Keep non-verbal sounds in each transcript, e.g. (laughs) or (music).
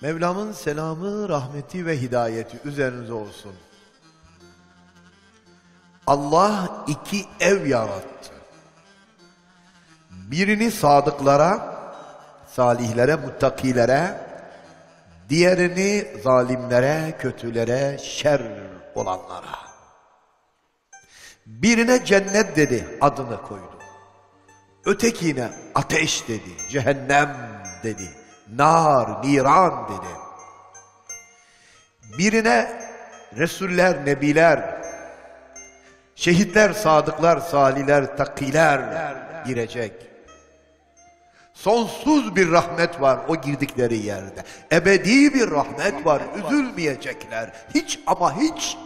Mevlam'ın selamı, rahmeti ve hidayeti üzerinize olsun. Allah iki ev yarattı. Birini sadıklara, salihlere, muttakilere, diğerini zalimlere, kötülere, şer olanlara. Birine cennet dedi, adını koydu. Ötekine ateş dedi, cehennem dedi, nar, niran dedi. Birine Resuller, Nebiler, şehitler, sadıklar, saliler, takiler girecek. Sonsuz bir rahmet var o girdikleri yerde. Ebedi bir rahmet var, üzülmeyecekler. Hiç ama hiç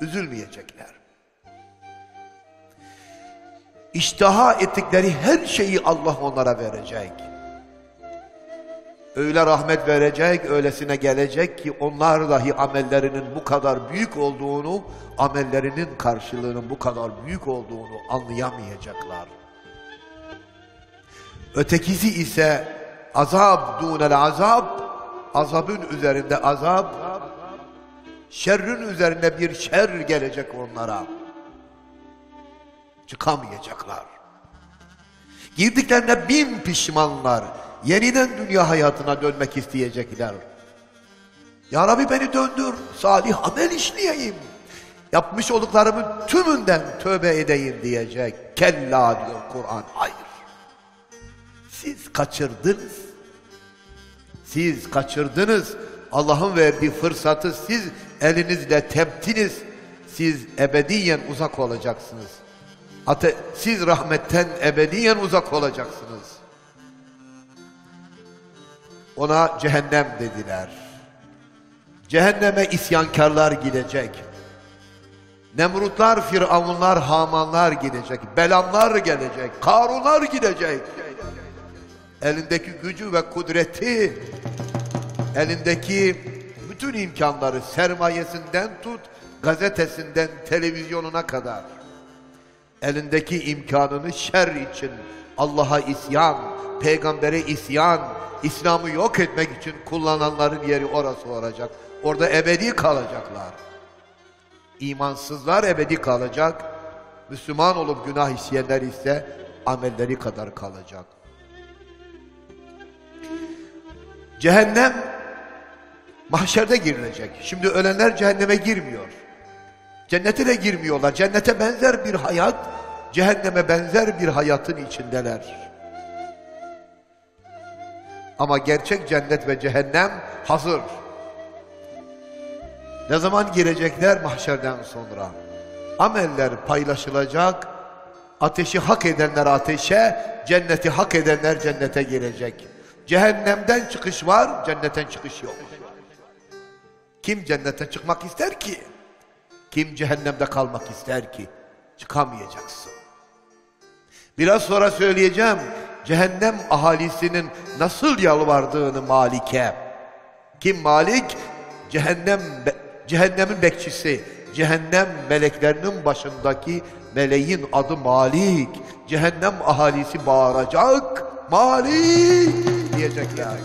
üzülmeyecekler. İştaha ettikleri her şeyi Allah onlara verecek. Öyle rahmet verecek, öylesine gelecek ki onlar dahi amellerinin bu kadar büyük olduğunu, amellerinin karşılığının bu kadar büyük olduğunu anlayamayacaklar. Ötekisi ise azab dunel azab, azabın üzerinde azap, şerrin üzerinde bir şer gelecek onlara çıkamayacaklar. Girdiklerinde bin pişmanlar. Yeniden dünya hayatına dönmek isteyecekler. Ya Rabbi beni döndür, salih amel işleyeyim. Yapmış olduklarımın tümünden tövbe edeyim diyecek. Kella diyor Kur'an. Hayır. Siz kaçırdınız. Siz kaçırdınız. Allah'ın verdiği fırsatı siz elinizle teptiniz. Siz ebediyen uzak olacaksınız. Ate siz rahmetten ebediyen uzak olacaksınız. Ona cehennem dediler. Cehenneme isyankarlar gidecek. Nemrutlar, firavunlar, hamanlar gidecek. Belamlar gelecek. Karunlar gidecek. Elindeki gücü ve kudreti, elindeki bütün imkanları sermayesinden tut, gazetesinden televizyonuna kadar elindeki imkanını şer için Allah'a isyan, peygambere isyan, İslam'ı yok etmek için kullananların yeri orası olacak. Orada ebedi kalacaklar. İmansızlar ebedi kalacak. Müslüman olup günah işleyenler ise amelleri kadar kalacak. Cehennem mahşerde girilecek. Şimdi ölenler cehenneme girmiyor. Cennete de girmiyorlar. Cennete benzer bir hayat, cehenneme benzer bir hayatın içindeler. Ama gerçek cennet ve cehennem hazır. Ne zaman girecekler? Mahşerden sonra. Ameller paylaşılacak. Ateşi hak edenler ateşe, cenneti hak edenler cennete girecek. Cehennemden çıkış var, cennetten çıkış yok. Kim cennetten çıkmak ister ki? Kim cehennemde kalmak ister ki? Çıkamayacaksın. Biraz sonra söyleyeceğim cehennem ahalisinin nasıl yalvardığını Malik'e. Kim Malik? Cehennem cehennemin bekçisi. Cehennem meleklerinin başındaki meleğin adı Malik. Cehennem ahalisi bağıracak. Malik diyecekler.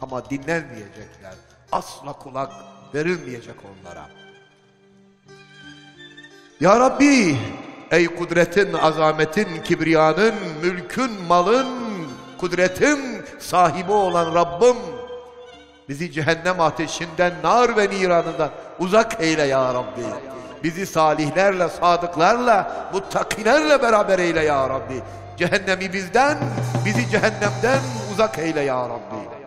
Ama dinlenmeyecekler. Asla kulak verilmeyecek onlara. Ya Rabbi, ey kudretin, azametin, kibriyanın, mülkün, malın, kudretin sahibi olan Rabbim, bizi cehennem ateşinden, nar ve niranından uzak eyle ya Rabbi. Bizi salihlerle, sadıklarla, muttakilerle beraber eyle ya Rabbi. Cehennemi bizden, bizi cehennemden uzak eyle ya Rabbi.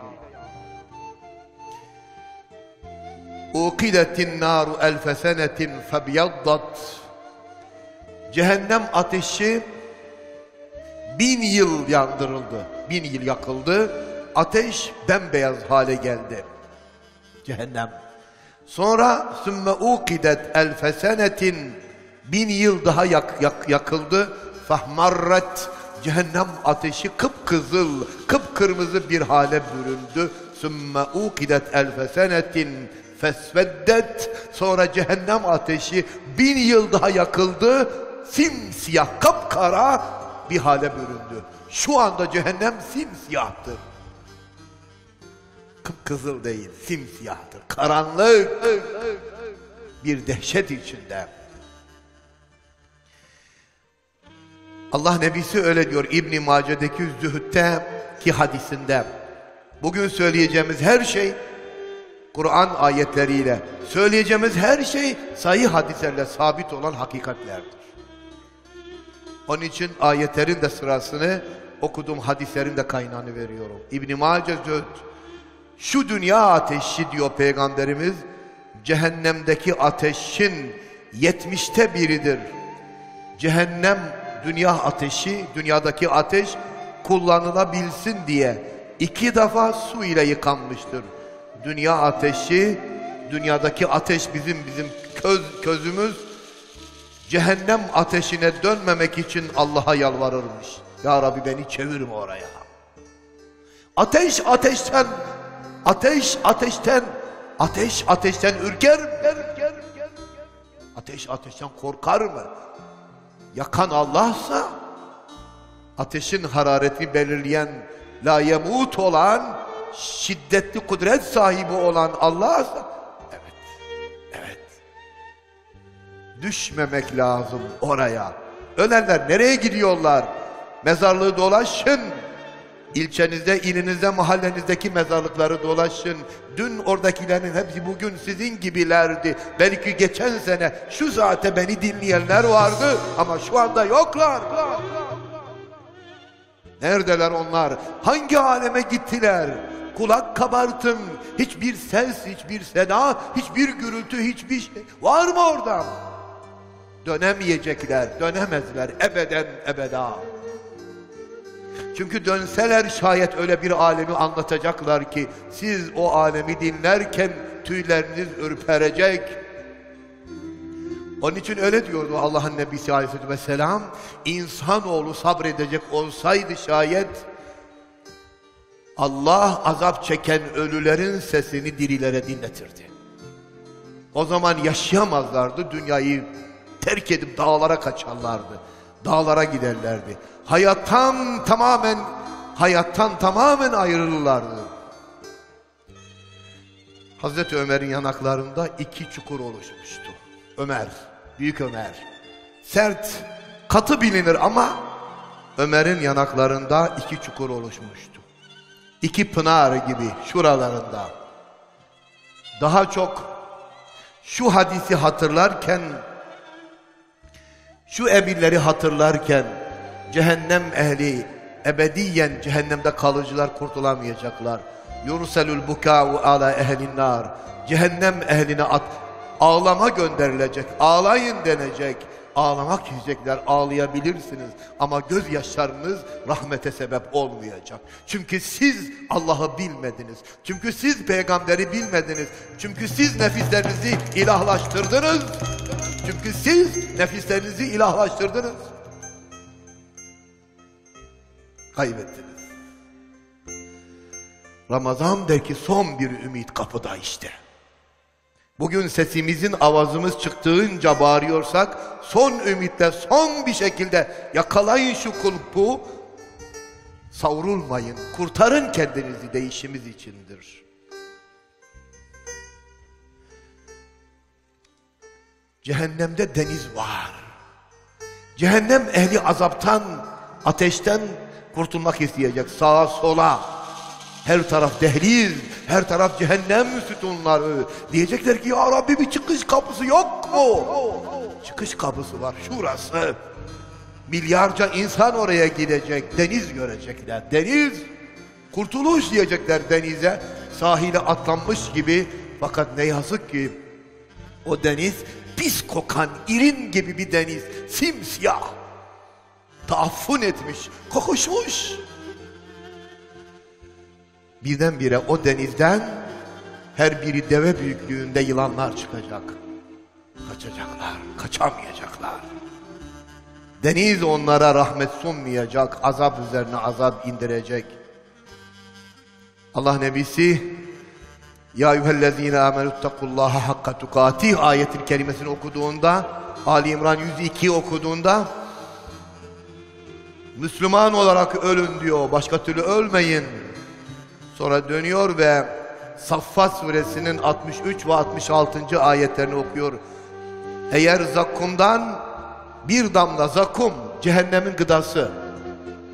Ukidetin naru elfe senetin febyaddat Cehennem ateşi bin yıl yandırıldı. Bin yıl yakıldı. Ateş bembeyaz hale geldi. Cehennem. Sonra sümme ukidet elfesenetin bin yıl daha yak, yak, yakıldı. Fahmarret cehennem ateşi kıpkızıl, kıpkırmızı bir hale büründü. Sümme ukidet elfesenetin fesveddet sonra cehennem ateşi bin yıl daha yakıldı simsiyah kapkara bir hale büründü. Şu anda cehennem simsiyahtır. kıpkızıl değil, simsiyahtır. Karanlık bir dehşet içinde. Allah Nebisi öyle diyor İbn Mace'deki Zühd'te ki hadisinde. Bugün söyleyeceğimiz her şey Kur'an ayetleriyle, söyleyeceğimiz her şey sahih hadislerle sabit olan hakikatlerdir. Onun için ayetlerin de sırasını okuduğum hadislerin de kaynağını veriyorum. İbn Mace şu dünya ateşi diyor peygamberimiz cehennemdeki ateşin yetmişte biridir. Cehennem dünya ateşi, dünyadaki ateş kullanılabilsin diye iki defa su ile yıkanmıştır. Dünya ateşi, dünyadaki ateş bizim bizim köz, közümüz cehennem ateşine dönmemek için Allah'a yalvarırmış. Ya Rabbi beni çevirme oraya. Ateş ateşten, ateş ateşten, ateş ateşten ürker mi? Ateş ateşten korkar mı? Yakan Allah'sa ateşin hararetini belirleyen la yemut olan şiddetli kudret sahibi olan Allah'sa düşmemek lazım oraya ölenler nereye gidiyorlar mezarlığı dolaşın ilçenizde ilinizde mahallenizdeki mezarlıkları dolaşın dün oradakilerin hepsi bugün sizin gibilerdi belki geçen sene şu zaten beni dinleyenler vardı ama şu anda yoklar Neredeler onlar? Hangi aleme gittiler? Kulak kabartın. Hiçbir ses, hiçbir seda, hiçbir gürültü, hiçbir şey. Var mı orada? Dönemeyecekler, dönemezler ebeden ebeda. Çünkü dönseler şayet öyle bir alemi anlatacaklar ki siz o alemi dinlerken tüyleriniz ürperecek. Onun için öyle diyordu Allah'ın Nebisi Aleyhisselatü Vesselam. İnsanoğlu sabredecek olsaydı şayet Allah azap çeken ölülerin sesini dirilere dinletirdi. O zaman yaşayamazlardı, dünyayı terk edip dağlara kaçarlardı. Dağlara giderlerdi. Hayattan tamamen hayattan tamamen ayrılırlardı. Hazreti Ömer'in yanaklarında iki çukur oluşmuştu. Ömer, Büyük Ömer. Sert, katı bilinir ama Ömer'in yanaklarında iki çukur oluşmuştu. İki pınar gibi şuralarında. Daha çok şu hadisi hatırlarken, şu emirleri hatırlarken, cehennem ehli ebediyen cehennemde kalıcılar kurtulamayacaklar. Yurselül bukâ'u ala ehlin nar. Cehennem ehline at, ağlama gönderilecek, ağlayın denecek. Ağlamak diyecekler, ağlayabilirsiniz ama gözyaşlarınız rahmete sebep olmayacak. Çünkü siz Allah'ı bilmediniz. Çünkü siz peygamberi bilmediniz. Çünkü siz nefislerinizi ilahlaştırdınız. Çünkü siz nefislerinizi ilahlaştırdınız. Kaybettiniz. Ramazan son bir ümit kapıda işte. Bugün sesimizin avazımız çıktığınca bağırıyorsak son ümitle son bir şekilde yakalayın şu kulpu savrulmayın kurtarın kendinizi değişimiz içindir. Cehennemde deniz var. Cehennem ehli azaptan, ateşten kurtulmak isteyecek sağa sola. Her taraf dehliz, her taraf cehennem sütunları. Diyecekler ki ya Rabbi bir çıkış kapısı yok mu? Çıkış kapısı var şurası. Milyarca insan oraya gidecek, deniz görecekler. Deniz, kurtuluş diyecekler denize. Sahile atlanmış gibi. Fakat ne yazık ki o deniz pis kokan irin gibi bir deniz. Simsiyah. Taaffun etmiş, kokuşmuş birdenbire o denizden her biri deve büyüklüğünde yılanlar çıkacak. Kaçacaklar, kaçamayacaklar. Deniz onlara rahmet sunmayacak, azap üzerine azap indirecek. Allah Nebisi Ya eyyühellezine amenüttekullaha hakka tukatih ayetin kelimesini okuduğunda Ali İmran 102 okuduğunda Müslüman olarak ölün diyor. Başka türlü ölmeyin. Sonra dönüyor ve Saffat suresinin 63 ve 66. ayetlerini okuyor. Eğer zakkumdan bir damla zakkum cehennemin gıdası.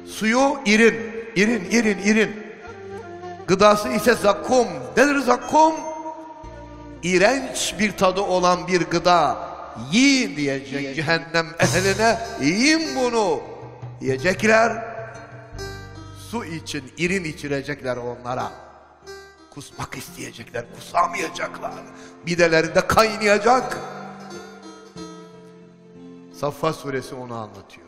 Suyu irin, irin, irin, irin. Gıdası ise zakkum. Nedir zakkum? İğrenç bir tadı olan bir gıda. Yiyin diyecek cehennem ehline. Yiyin bunu. Yiyecekler Su için irin içirecekler onlara. Kusmak isteyecekler, kusamayacaklar. Midelerinde kaynayacak. Saffat suresi onu anlatıyor.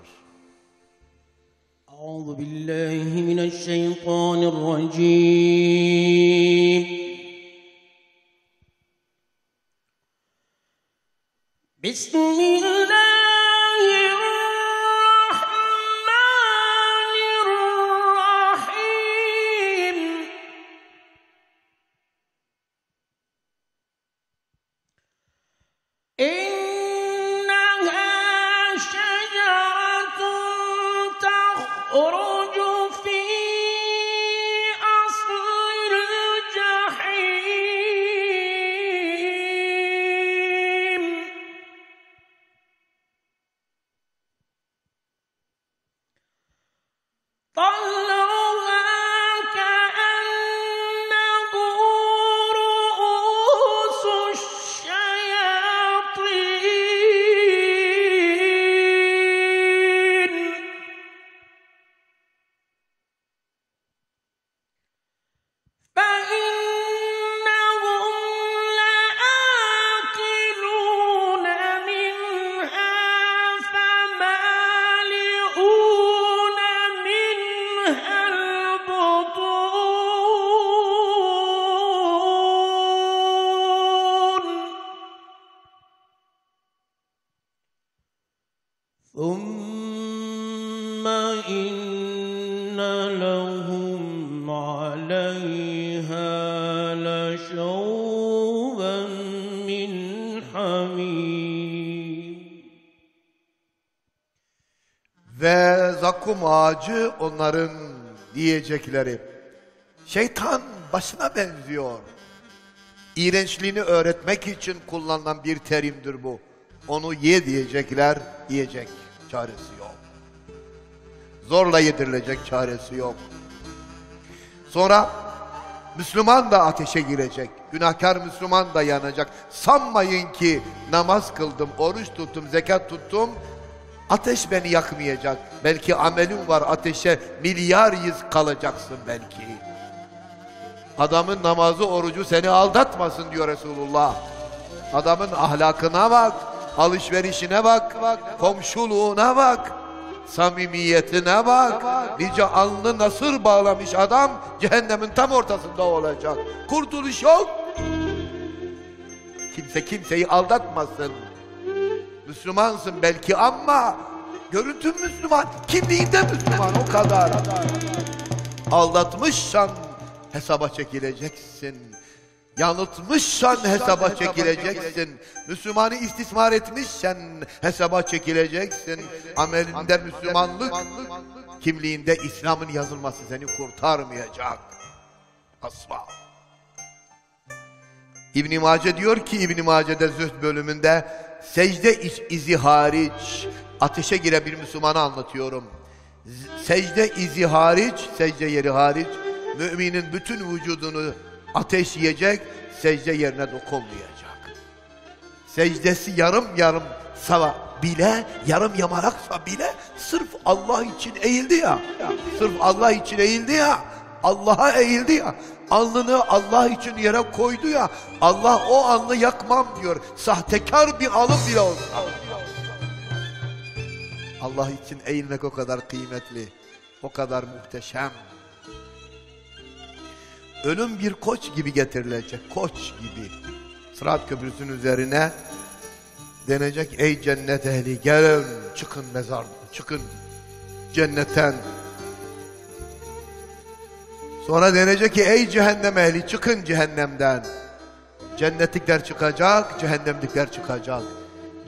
أعوذ بالله من الشيطان الرجيم بسم ağacı onların diyecekleri. Şeytan başına benziyor. İğrençliğini öğretmek için kullanılan bir terimdir bu. Onu ye diyecekler, yiyecek. Çaresi yok. Zorla yedirilecek çaresi yok. Sonra Müslüman da ateşe girecek. Günahkar Müslüman da yanacak. Sanmayın ki namaz kıldım, oruç tuttum, zekat tuttum. Ateş beni yakmayacak. Belki amelin var ateşe milyar yüz kalacaksın belki. Adamın namazı, orucu seni aldatmasın diyor Resulullah. Adamın ahlakına bak, alışverişine bak, komşuluğuna bak, samimiyetine bak. Nice alnı nasır bağlamış adam cehennemin tam ortasında olacak. Kurtuluş yok. Kimse kimseyi aldatmasın. Müslümansın belki ama görüntün Müslüman, kimliğinde Müslüman o kadar. Aldatmışsan hesaba çekileceksin. Yanıltmışsan hesaba çekileceksin. Müslümanı istismar etmişsen hesaba çekileceksin. Amelinde Müslümanlık, kimliğinde İslam'ın yazılması seni kurtarmayacak. Asla. İbn Mace diyor ki İbn Mace'de Zühd bölümünde secde izi hariç ateşe giren bir Müslümanı anlatıyorum. Secde izi hariç, secde yeri hariç müminin bütün vücudunu ateş yiyecek, secde yerine dokunmayacak. Secdesi yarım yarım sava bile, yarım yamaraksa bile sırf Allah için eğildi ya. Sırf Allah için eğildi ya. Allah'a eğildi ya. Alnını Allah için yere koydu ya. Allah o alnı yakmam diyor. Sahtekar bir alın bile olsa. Allah için eğilmek o kadar kıymetli. O kadar muhteşem. Ölüm bir koç gibi getirilecek. Koç gibi. Sırat köprüsünün üzerine denecek ey cennet ehli gelin çıkın mezar çıkın cennetten sonra denecek ki ey cehennem ehli çıkın cehennemden cennetlikler çıkacak cehennemlikler çıkacak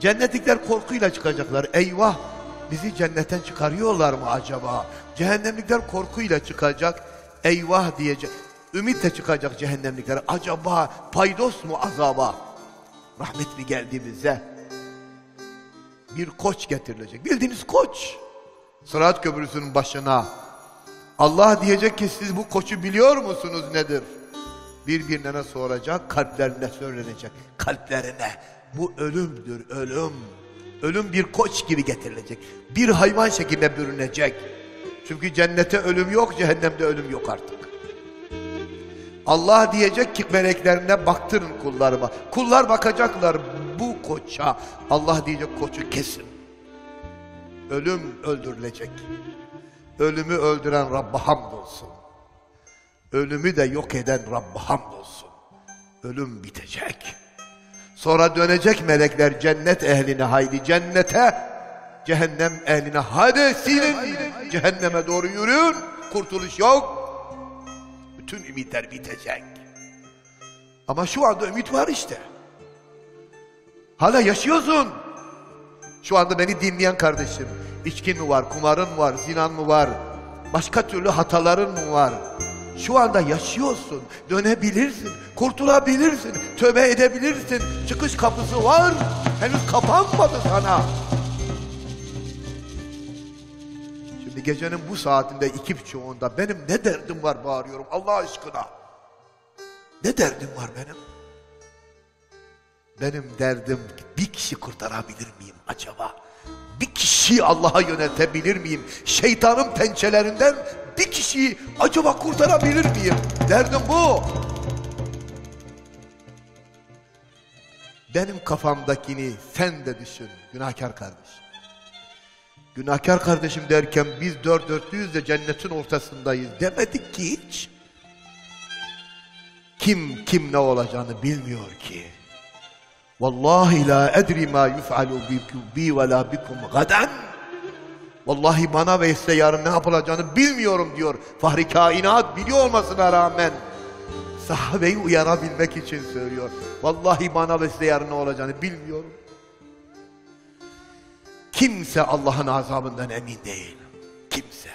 cennetlikler korkuyla çıkacaklar eyvah bizi cennetten çıkarıyorlar mı acaba cehennemlikler korkuyla çıkacak eyvah diyecek Ümitle çıkacak cehennemlikler. Acaba paydos mu azaba? Rahmet mi geldi bize? Bir koç getirilecek. Bildiğiniz koç. Sırat köprüsünün başına. Allah diyecek ki siz bu koçu biliyor musunuz nedir? Birbirine soracak, kalplerine söylenecek. Kalplerine. Bu ölümdür, ölüm. Ölüm bir koç gibi getirilecek. Bir hayvan şeklinde bürünecek. Çünkü cennete ölüm yok, cehennemde ölüm yok artık. Allah diyecek ki meleklerine baktırın kullarıma. Kullar bakacaklar bu koça. Allah diyecek koçu kesin. Ölüm öldürülecek. Ölümü öldüren Rabb'a hamdolsun. Ölümü de yok eden Rabb'a hamdolsun. Ölüm bitecek. Sonra dönecek melekler cennet ehline haydi cennete, cehennem ehline hadi silin, cehenneme doğru yürüyün, kurtuluş yok. Bütün ümitler bitecek. Ama şu anda ümit var işte. Hala yaşıyorsun. Şu anda beni dinleyen kardeşim, içkin mi var, kumarın var, zinan mı var, başka türlü hataların mı var? Şu anda yaşıyorsun, dönebilirsin, kurtulabilirsin, tövbe edebilirsin, çıkış kapısı var, henüz kapanmadı sana. Şimdi gecenin bu saatinde iki buçuğunda benim ne derdim var bağırıyorum Allah aşkına. Ne derdim var benim? Benim derdim bir kişi kurtarabilir miyim acaba? Bir kişiyi Allah'a yöneltebilir miyim? Şeytanın pençelerinden bir kişiyi acaba kurtarabilir miyim? Derdim bu. Benim kafamdakini sen de düşün günahkar kardeşim. Günahkar kardeşim derken biz dört dörtlüyüz de cennetin ortasındayız demedik ki hiç. Kim kim ne olacağını bilmiyor ki. Vallahi la edri ma yuf'alu bi- ve la bikum gaden. Vallahi bana ve size yarın ne yapılacağını bilmiyorum diyor. Fahri kainat biliyor olmasına rağmen sahabeyi uyarabilmek için söylüyor. Vallahi bana ve size yarın ne olacağını bilmiyorum. Kimse Allah'ın azabından emin değil. Kimse.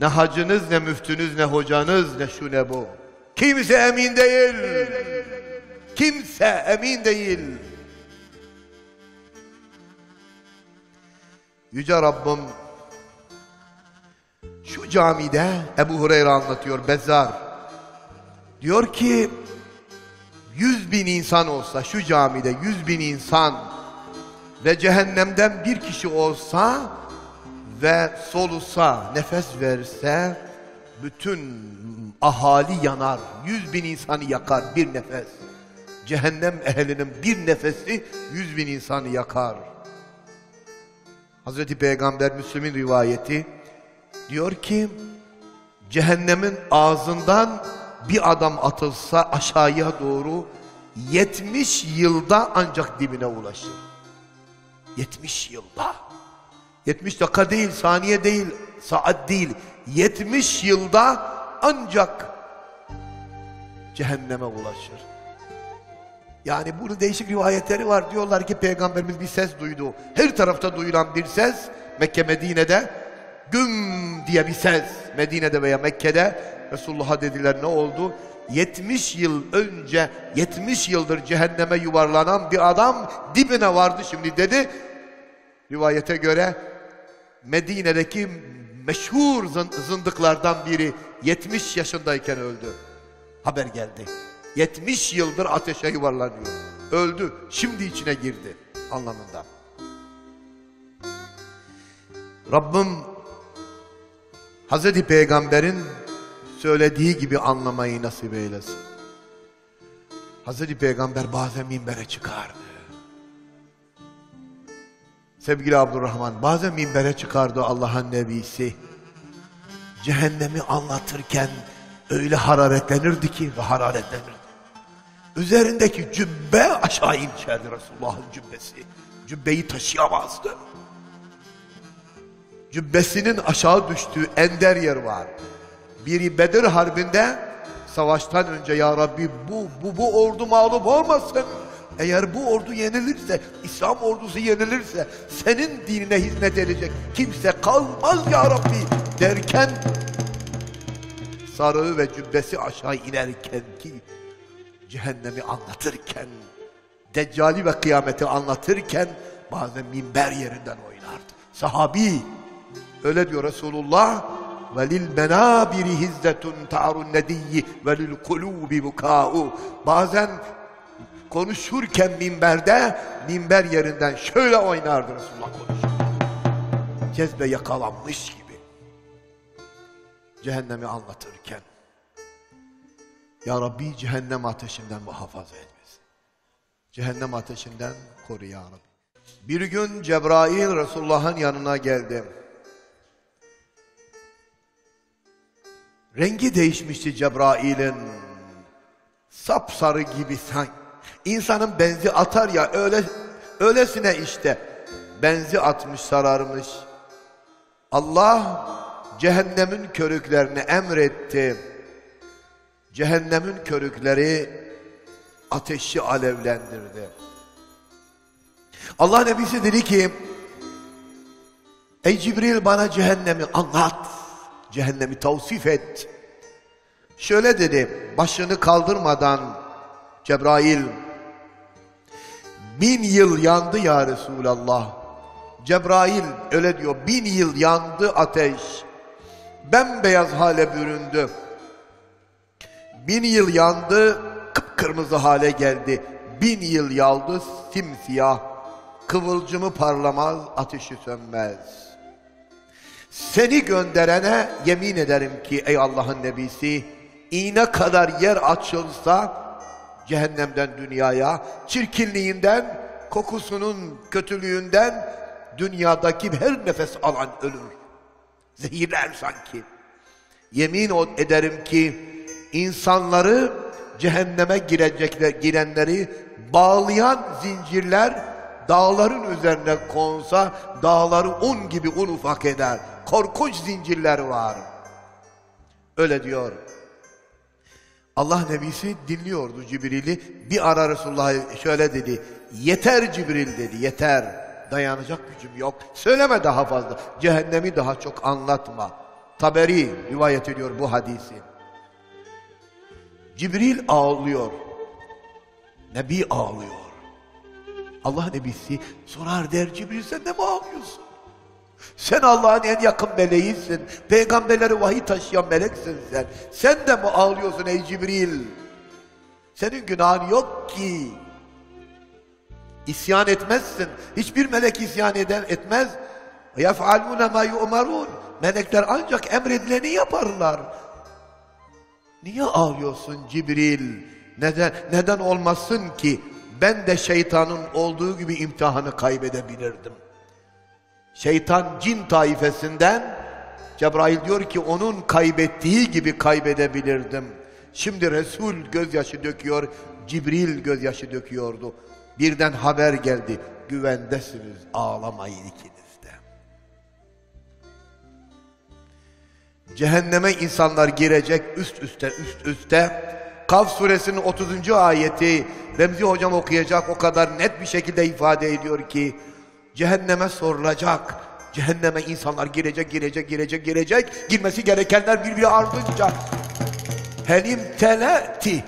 Ne hacınız, ne müftünüz, ne hocanız, ne şu ne bu. Kimse emin değil. Kimse emin değil. Yüce Rabbim şu camide Ebu Hureyre anlatıyor Bezzar. Diyor ki yüz bin insan olsa şu camide yüz bin insan ve cehennemden bir kişi olsa ve solusa nefes verse bütün ahali yanar. Yüz bin insanı yakar bir nefes. Cehennem ehlinin bir nefesi yüz bin insanı yakar. Hazreti Peygamber Müslüm'ün rivayeti diyor ki cehennemin ağzından bir adam atılsa aşağıya doğru 70 yılda ancak dibine ulaşır. 70 yılda. 70 dakika değil, saniye değil, saat değil. 70 yılda ancak cehenneme ulaşır. Yani bunun değişik rivayetleri var. Diyorlar ki peygamberimiz bir ses duydu. Her tarafta duyulan bir ses Mekke Medine'de güm diye bir ses Medine'de veya Mekke'de Resulullah'a dediler ne oldu? 70 yıl önce 70 yıldır cehenneme yuvarlanan bir adam dibine vardı şimdi dedi. Rivayete göre Medine'deki meşhur zın- zındıklardan biri 70 yaşındayken öldü. Haber geldi. 70 yıldır ateşe yuvarlanıyor. Öldü. Şimdi içine girdi anlamında. Rabbim Hazreti Peygamber'in söylediği gibi anlamayı nasip eylesin. Hazreti Peygamber bazen minbere çıkardı. Sevgili Abdurrahman bazen minbere çıkardı Allah'ın nebisi. Cehennemi anlatırken öyle hararetlenirdi ki ve hararetlenirdi. Üzerindeki cübbe aşağı inçerdi Resulullah'ın cübbesi. Cübbeyi taşıyamazdı. Cübbesinin aşağı düştüğü ender yer var. Biri Bedir Harbi'nde savaştan önce ya Rabbi bu, bu, bu ordu mağlup olmasın. Eğer bu ordu yenilirse, İslam ordusu yenilirse senin dinine hizmet edecek kimse kalmaz ya Rabbi derken sarığı ve cübbesi aşağı inerken ki cehennemi anlatırken, deccali ve kıyameti anlatırken bazen minber yerinden oynardı. Sahabi öyle diyor Resulullah ve lil menabiri hizzetun ta'run nediyyi ve lil kulubi buka'u. Bazen konuşurken minberde minber yerinden şöyle oynardı Resulullah konuşurken. Cezbe yakalanmış gibi. Cehennemi anlatırken Ya Rabbi cehennem ateşinden muhafaza et. Cehennem ateşinden koru Ya Rabbi. Bir gün Cebrail Resulullah'ın yanına geldi. Rengi değişmişti Cebrail'in. Sapsarı gibi sanki. İnsanın benzi atar ya öyle öylesine işte. Benzi atmış sararmış. Allah cehennemin körüklerini emretti. Cehennemin körükleri ateşi alevlendirdi. Allah Nebisi dedi ki Ey Cibril bana cehennemi anlat. Cehennemi tavsif et. Şöyle dedi başını kaldırmadan Cebrail bin yıl yandı ya Resulallah. Cebrail öyle diyor bin yıl yandı ateş. Bembeyaz hale büründü. Bin yıl yandı kıpkırmızı hale geldi. Bin yıl yaldı simsiyah. Kıvılcımı parlamaz ateşi sönmez. Seni gönderene yemin ederim ki ey Allah'ın nebisi iğne kadar yer açılsa cehennemden dünyaya çirkinliğinden kokusunun kötülüğünden dünyadaki her nefes alan ölür. Zehirler sanki. Yemin ederim ki insanları cehenneme girecekler, girenleri bağlayan zincirler dağların üzerine konsa dağları un gibi un ufak eder. Korkunç zincirler var. Öyle diyor. Allah Nebisi dinliyordu Cibril'i. Bir ara Resulullah şöyle dedi. Yeter Cibril dedi yeter. Dayanacak gücüm yok. Söyleme daha fazla. Cehennemi daha çok anlatma. Taberi rivayet ediyor bu hadisi. Cibril ağlıyor. Nebi ağlıyor. Allah Nebisi sorar der Cibril sen de mi ağlıyorsun? Sen Allah'ın en yakın meleğisin. Peygamberleri vahiy taşıyan meleksin sen. Sen de mi ağlıyorsun ey Cibril? Senin günahın yok ki. İsyan etmezsin. Hiçbir melek isyan eden etmez. يَفْعَلُونَ مَا يُؤْمَرُونَ Melekler ancak emredileni yaparlar. Niye ağlıyorsun Cibril? Neden, neden olmasın ki ben de şeytanın olduğu gibi imtihanı kaybedebilirdim. Şeytan cin taifesinden Cebrail diyor ki onun kaybettiği gibi kaybedebilirdim. Şimdi Resul gözyaşı döküyor, Cibril gözyaşı döküyordu. Birden haber geldi. Güvendesiniz, ağlamayın ikiniz Cehenneme insanlar girecek üst üste üst üste. Kaf suresinin 30. ayeti Remzi hocam okuyacak o kadar net bir şekilde ifade ediyor ki cehenneme sorulacak. Cehenneme insanlar girecek, girecek, girecek, girecek. Girmesi gerekenler birbiri ardınca. Helim teleti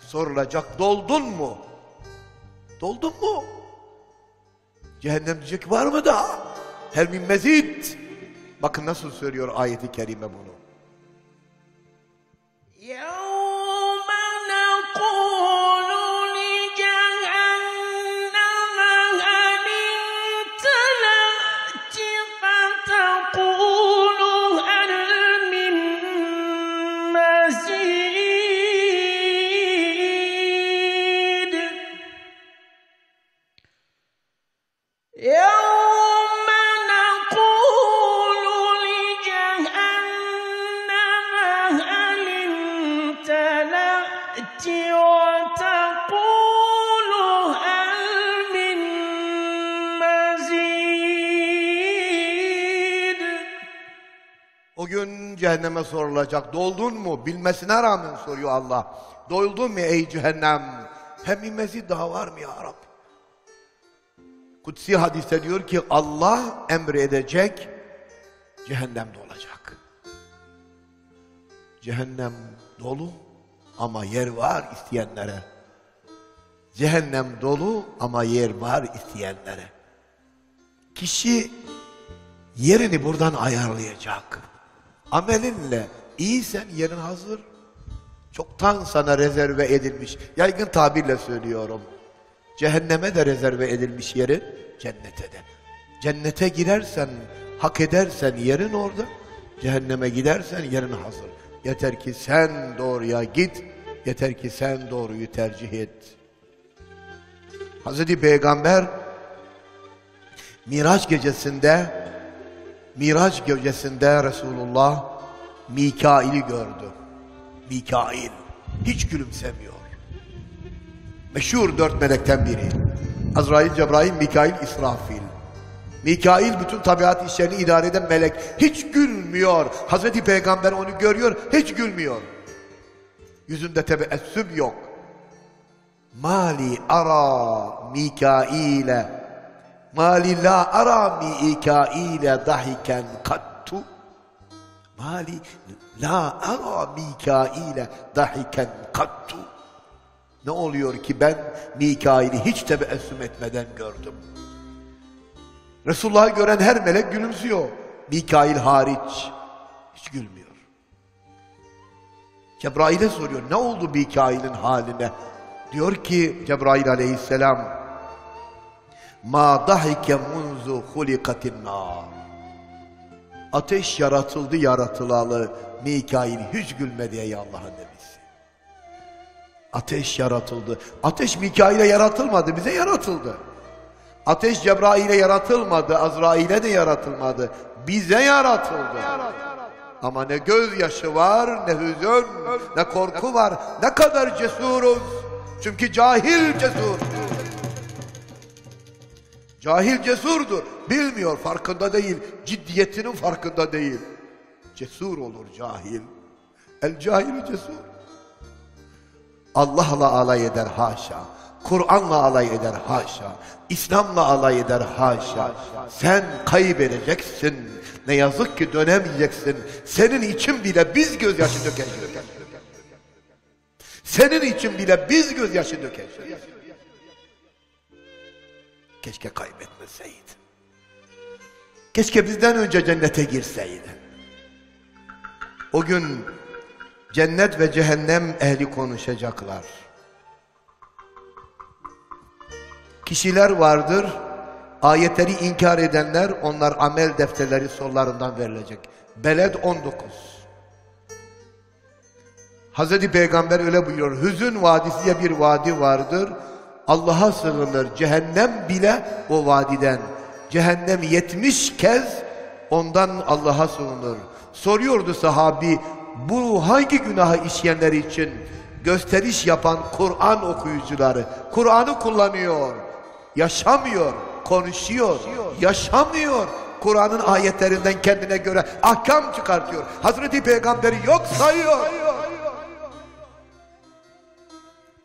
sorulacak. Doldun mu? Doldun mu? Cehennem diyecek var mı daha? Hel min mezid. Bakın nasıl söylüyor ayeti kerime bunu. Ya cehenneme sorulacak. Doldun mu? Bilmesine rağmen soruyor Allah. Doldun mu ey cehennem? Hem bir mezid daha var mı ya Rab? Kutsi hadiste diyor ki Allah emredecek cehennemde olacak. Cehennem dolu ama yer var isteyenlere. Cehennem dolu ama yer var isteyenlere. Kişi yerini buradan ayarlayacak. Amelinle iyisen yerin hazır. Çoktan sana rezerve edilmiş. Yaygın tabirle söylüyorum. Cehenneme de rezerve edilmiş yerin cennete de. Cennete girersen, hak edersen yerin orada. Cehenneme gidersen yerin hazır. Yeter ki sen doğruya git. Yeter ki sen doğruyu tercih et. Hazreti Peygamber Miraç gecesinde Miraç gecesinde Resulullah Mikail'i gördü. Mikail hiç gülümsemiyor. Meşhur dört melekten biri. Azrail, Cebrail, Mikail, İsrafil. Mikail bütün tabiat işlerini idare eden melek. Hiç gülmüyor. Hazreti Peygamber onu görüyor, hiç gülmüyor. Yüzünde tebeessüm yok. Mali ara Mikail'e Mali la ara Mikail'e dahiken kattu Mali la ara Mikail'e dahiken kattu Ne oluyor ki ben Mikail'i hiç tebeessüm etmeden gördüm. Resulullah'ı gören her melek gülümsüyor. Mikail hariç hiç gülmüyor. Cebrail'e soruyor ne oldu Mikail'in haline? Diyor ki Cebrail aleyhisselam Ma dahike munzu hulikatin nar Ateş yaratıldı yaratılalı Mikail hiç gülmedi ey Allah'ın nebisi. Ateş yaratıldı. Ateş Mikail'e yaratılmadı bize yaratıldı. Ateş Cebrail'e yaratılmadı, Azrail'e de yaratılmadı. Bize yaratıldı. Ama ne gözyaşı var, ne hüzün, ne korku var. Ne kadar cesuruz. Çünkü cahil cesur. Cahil cesurdur. Bilmiyor, farkında değil. Ciddiyetinin farkında değil. Cesur olur cahil. El cahil cesur. Allah'la alay eder haşa. Kur'an'la alay eder haşa. İslam'la alay eder haşa. Sen kaybedeceksin. Ne yazık ki dönemeyeceksin. Senin için bile biz gözyaşı dökeceğiz. Senin için bile biz gözyaşı dökeceğiz. Keşke kaybetmeseydin. Keşke bizden önce cennete girseydin. O gün cennet ve cehennem ehli konuşacaklar. Kişiler vardır, ayetleri inkar edenler, onlar amel defterleri sollarından verilecek. Beled 19. Hazreti Peygamber öyle buyuruyor. Hüzün vadisi diye bir vadi vardır. Allah'a sığınır. Cehennem bile o vadiden. Cehennem yetmiş kez ondan Allah'a sığınır. Soruyordu sahabi, bu hangi günahı işleyenler için gösteriş yapan Kur'an okuyucuları. Kur'an'ı kullanıyor. Yaşamıyor, konuşuyor, yaşamıyor. Kur'an'ın ayetlerinden kendine göre ahkam çıkartıyor. Hazreti Peygamberi yok sayıyor.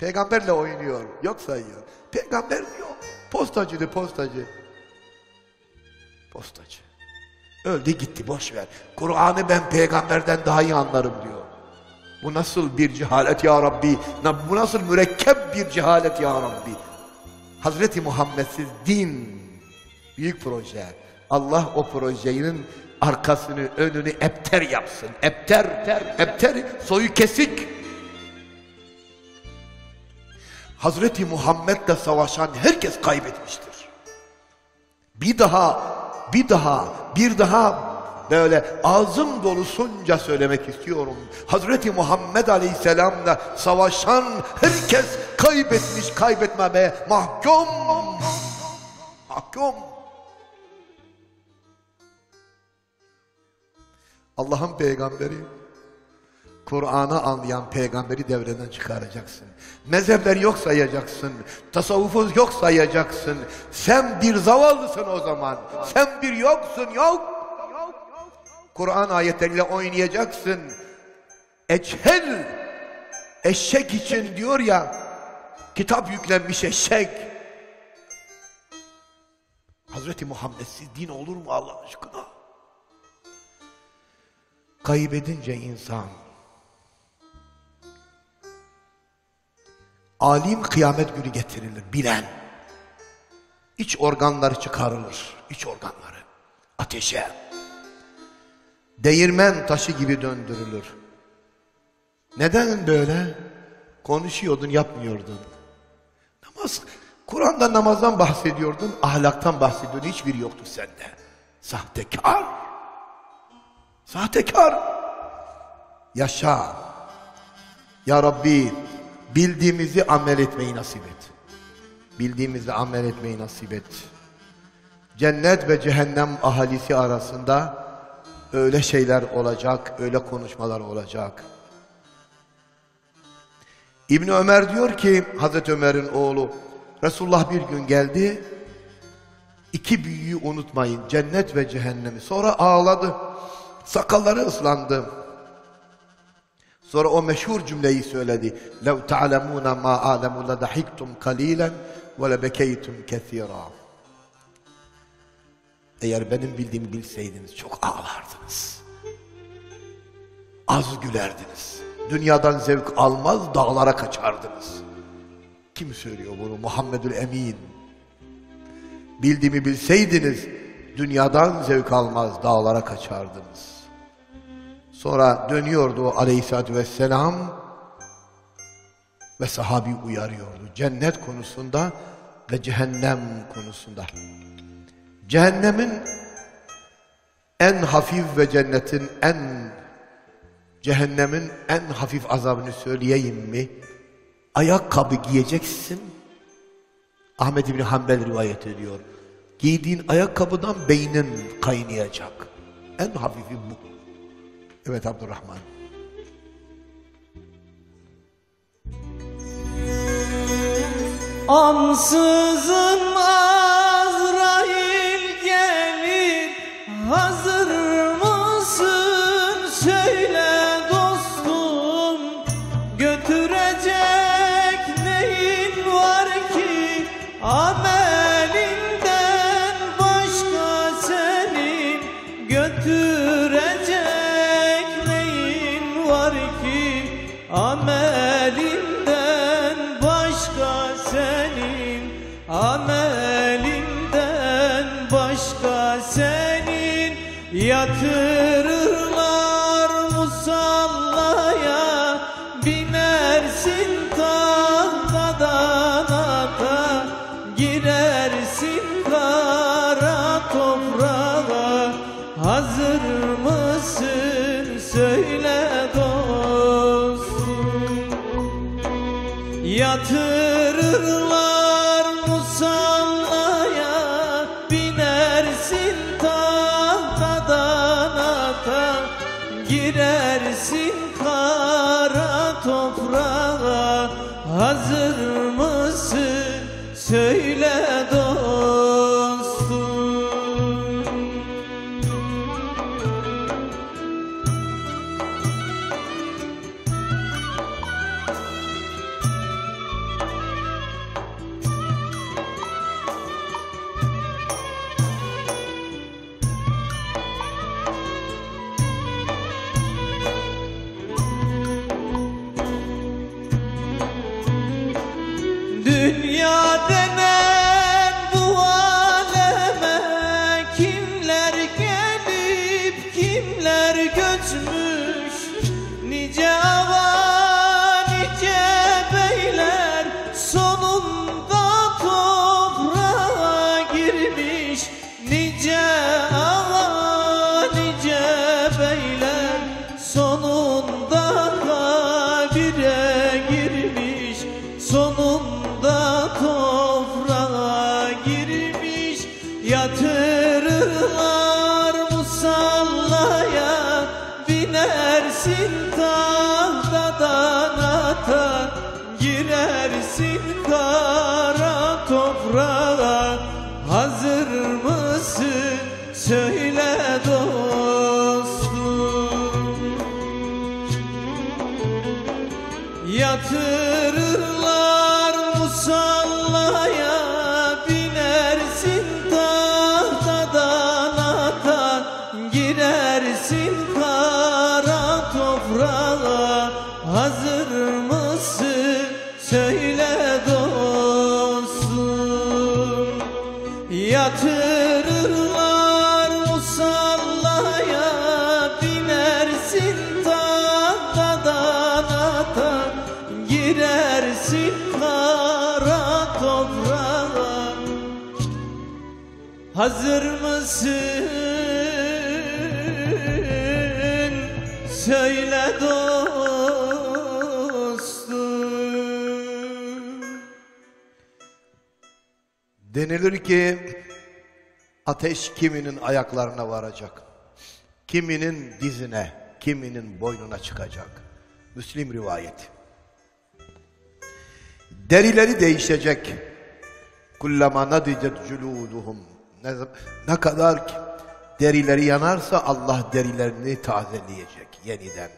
Peygamberle oynuyor, yok sayıyor. Peygamber yok. Postacıydı postacı. Postacı. Öldü gitti boş ver. Kur'an'ı ben peygamberden daha iyi anlarım diyor. Bu nasıl bir cehalet ya Rabbi? Bu nasıl mürekkep bir cehalet ya Rabbi? Hazreti Muhammedsiz din büyük proje. Allah o projenin arkasını önünü epter yapsın. Epter, epter soyu kesik. Hazreti Muhammed'le savaşan herkes kaybetmiştir. Bir daha, bir daha, bir daha böyle ağzım dolusunca söylemek istiyorum. Hazreti Muhammed Aleyhisselam'la savaşan herkes kaybetmiş, kaybetmemeye mahkum. Mahkum. Allah'ın peygamberi Kur'an'ı anlayan peygamberi devreden çıkaracaksın. Mezhepler yok sayacaksın. Tasavvufu yok sayacaksın. Sen bir zavallısın o zaman. Sen bir yoksun yok. Kur'an ayetleriyle oynayacaksın. Eçhel eşek için diyor ya kitap yüklenmiş eşek. Hazreti Muhammedsiz din olur mu Allah aşkına? Kaybedince insan Alim kıyamet günü getirilir, bilen. İç organları çıkarılır, iç organları. Ateşe. Değirmen taşı gibi döndürülür. Neden böyle? Konuşuyordun, yapmıyordun. Namaz, Kur'an'da namazdan bahsediyordun, ahlaktan bahsediyordun, hiçbiri yoktu sende. Sahtekar. Sahtekar. Yaşa. Ya Rabbi, bildiğimizi amel etmeyi nasip et. Bildiğimizi amel etmeyi nasip et. Cennet ve cehennem ahalisi arasında öyle şeyler olacak, öyle konuşmalar olacak. İbn Ömer diyor ki Hazreti Ömer'in oğlu Resulullah bir gün geldi. İki büyüyü unutmayın. Cennet ve cehennemi. Sonra ağladı. Sakalları ıslandı. Sonra o meşhur cümleyi söyledi. لَوْ تَعْلَمُونَ مَا آلَمُ لَدَحِكْتُمْ قَلِيلًا وَلَبَكَيْتُمْ كَثِيرًا Eğer benim bildiğimi bilseydiniz çok ağlardınız. Az gülerdiniz. Dünyadan zevk almaz dağlara kaçardınız. Kim söylüyor bunu? Muhammedül Emin. Bildiğimi bilseydiniz dünyadan zevk almaz dağlara kaçardınız. Sonra dönüyordu o aleyhissalatü vesselam ve sahabi uyarıyordu. Cennet konusunda ve cehennem konusunda. Cehennemin en hafif ve cennetin en cehennemin en hafif azabını söyleyeyim mi? Ayakkabı giyeceksin. Ahmet İbni Hanbel rivayet ediyor. Giydiğin ayakkabıdan beynin kaynayacak. En hafifi bu. Evet Abdurrahman. Ansızın Azrail Söyle dostum Denilir ki ateş kiminin ayaklarına varacak. Kiminin dizine, kiminin boynuna çıkacak. Müslim rivayeti. Derileri değişecek. Kullama nadicet culuduhum. Ne, ne kadar ki derileri yanarsa Allah derilerini tazeleyecek yeniden.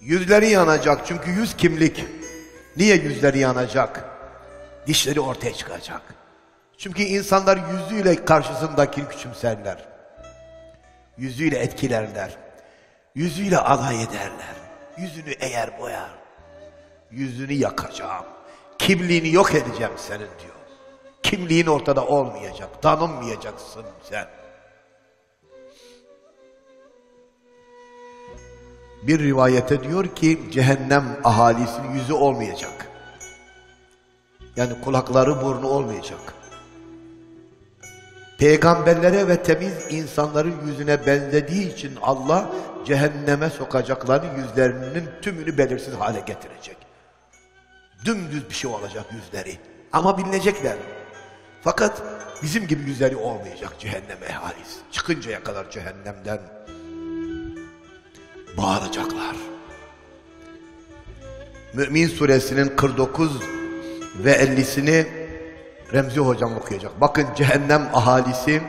Yüzleri yanacak çünkü yüz kimlik. Niye yüzleri yanacak? Dişleri ortaya çıkacak. Çünkü insanlar yüzüyle karşısındakini küçümserler. Yüzüyle etkilerler. Yüzüyle alay ederler. Yüzünü eğer boyar. Yüzünü yakacağım. Kimliğini yok edeceğim senin diyor. Kimliğin ortada olmayacak. Tanınmayacaksın sen. Bir rivayete diyor ki cehennem ahalisinin yüzü olmayacak. Yani kulakları burnu olmayacak. Peygamberlere ve temiz insanların yüzüne benzediği için Allah cehenneme sokacakların yüzlerinin tümünü belirsiz hale getirecek. Dümdüz bir şey olacak yüzleri. Ama bilinecekler. Fakat bizim gibi yüzleri olmayacak cehennem ehalisi. Çıkıncaya kadar cehennemden bağıracaklar. Mümin suresinin 49 ve 50'sini Remzi hocam okuyacak. Bakın cehennem ahalisi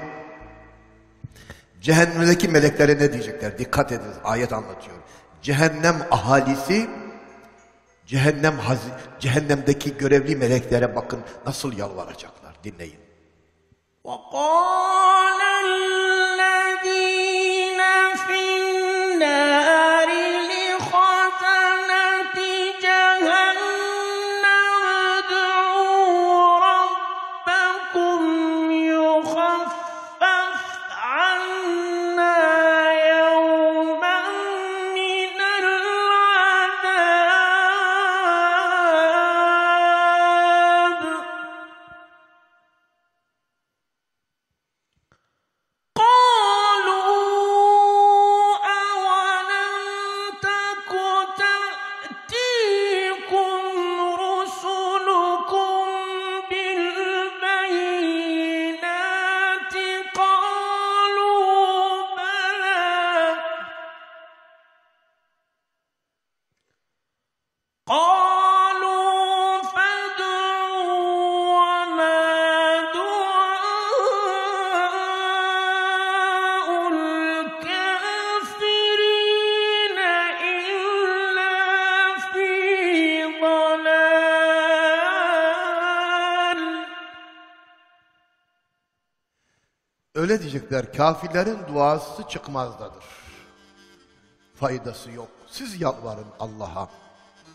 cehennemdeki meleklere ne diyecekler? Dikkat ediniz ayet anlatıyor. Cehennem ahalisi cehennem hazi, cehennemdeki görevli meleklere bakın nasıl yalvaracaklar. Dinleyin. وقال Öyle diyecekler kafirlerin duası çıkmazdadır. Faydası yok. Siz yalvarın Allah'a.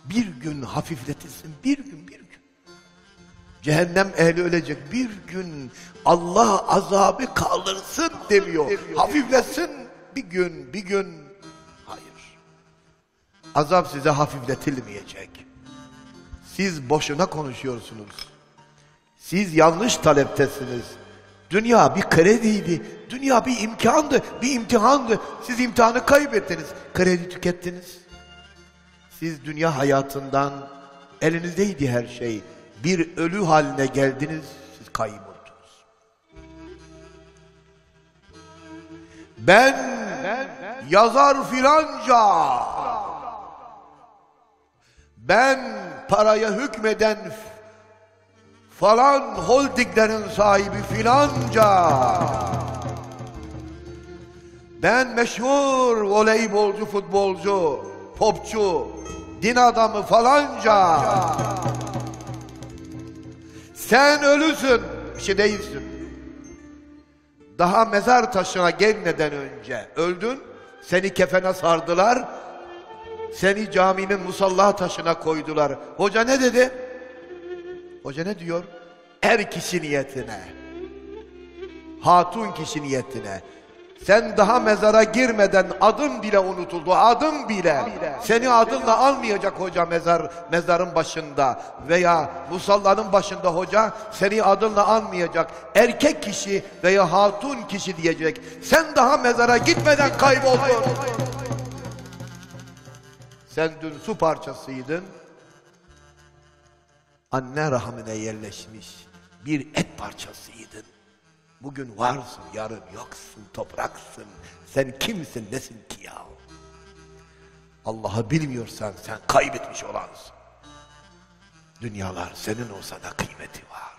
Bir gün hafifletilsin, bir gün bir gün. Cehennem ehli ölecek. Bir gün Allah azabı kaldırsın demiyor. Hafifletsin bir gün, bir gün. Hayır. Azap size hafifletilmeyecek. Siz boşuna konuşuyorsunuz. Siz yanlış taleptesiniz. Dünya bir krediydi. Dünya bir imkandı, bir imtihandı. Siz imtihanı kaybettiniz. Kredi tükettiniz. Siz dünya hayatından elinizdeydi her şey. Bir ölü haline geldiniz, siz kayboldunuz. Ben, yazar filanca. Ben paraya hükmeden falan holdinglerin sahibi filanca. Ben meşhur voleybolcu, futbolcu, popçu, din adamı falanca. Sen ölüsün, bir şey değilsin. Daha mezar taşına gelmeden önce öldün, seni kefene sardılar, seni caminin musalla taşına koydular. Hoca ne dedi? Hoca ne diyor? Er kişi niyetine, hatun kişi niyetine, Sen daha mezara girmeden adın bile unutuldu. Adın bile. Seni adınla almayacak hoca mezar mezarın başında veya musallanın başında hoca seni adınla almayacak. Erkek kişi veya hatun kişi diyecek. Sen daha mezara gitmeden kayboldun. Sen dün su parçasıydın. Anne rahmine yerleşmiş bir et parçasıydın. Bugün varsın, yarın yoksun, topraksın. Sen kimsin, nesin ki ya? Allah'ı bilmiyorsan sen kaybetmiş olansın. Dünyalar senin olsa da kıymeti var.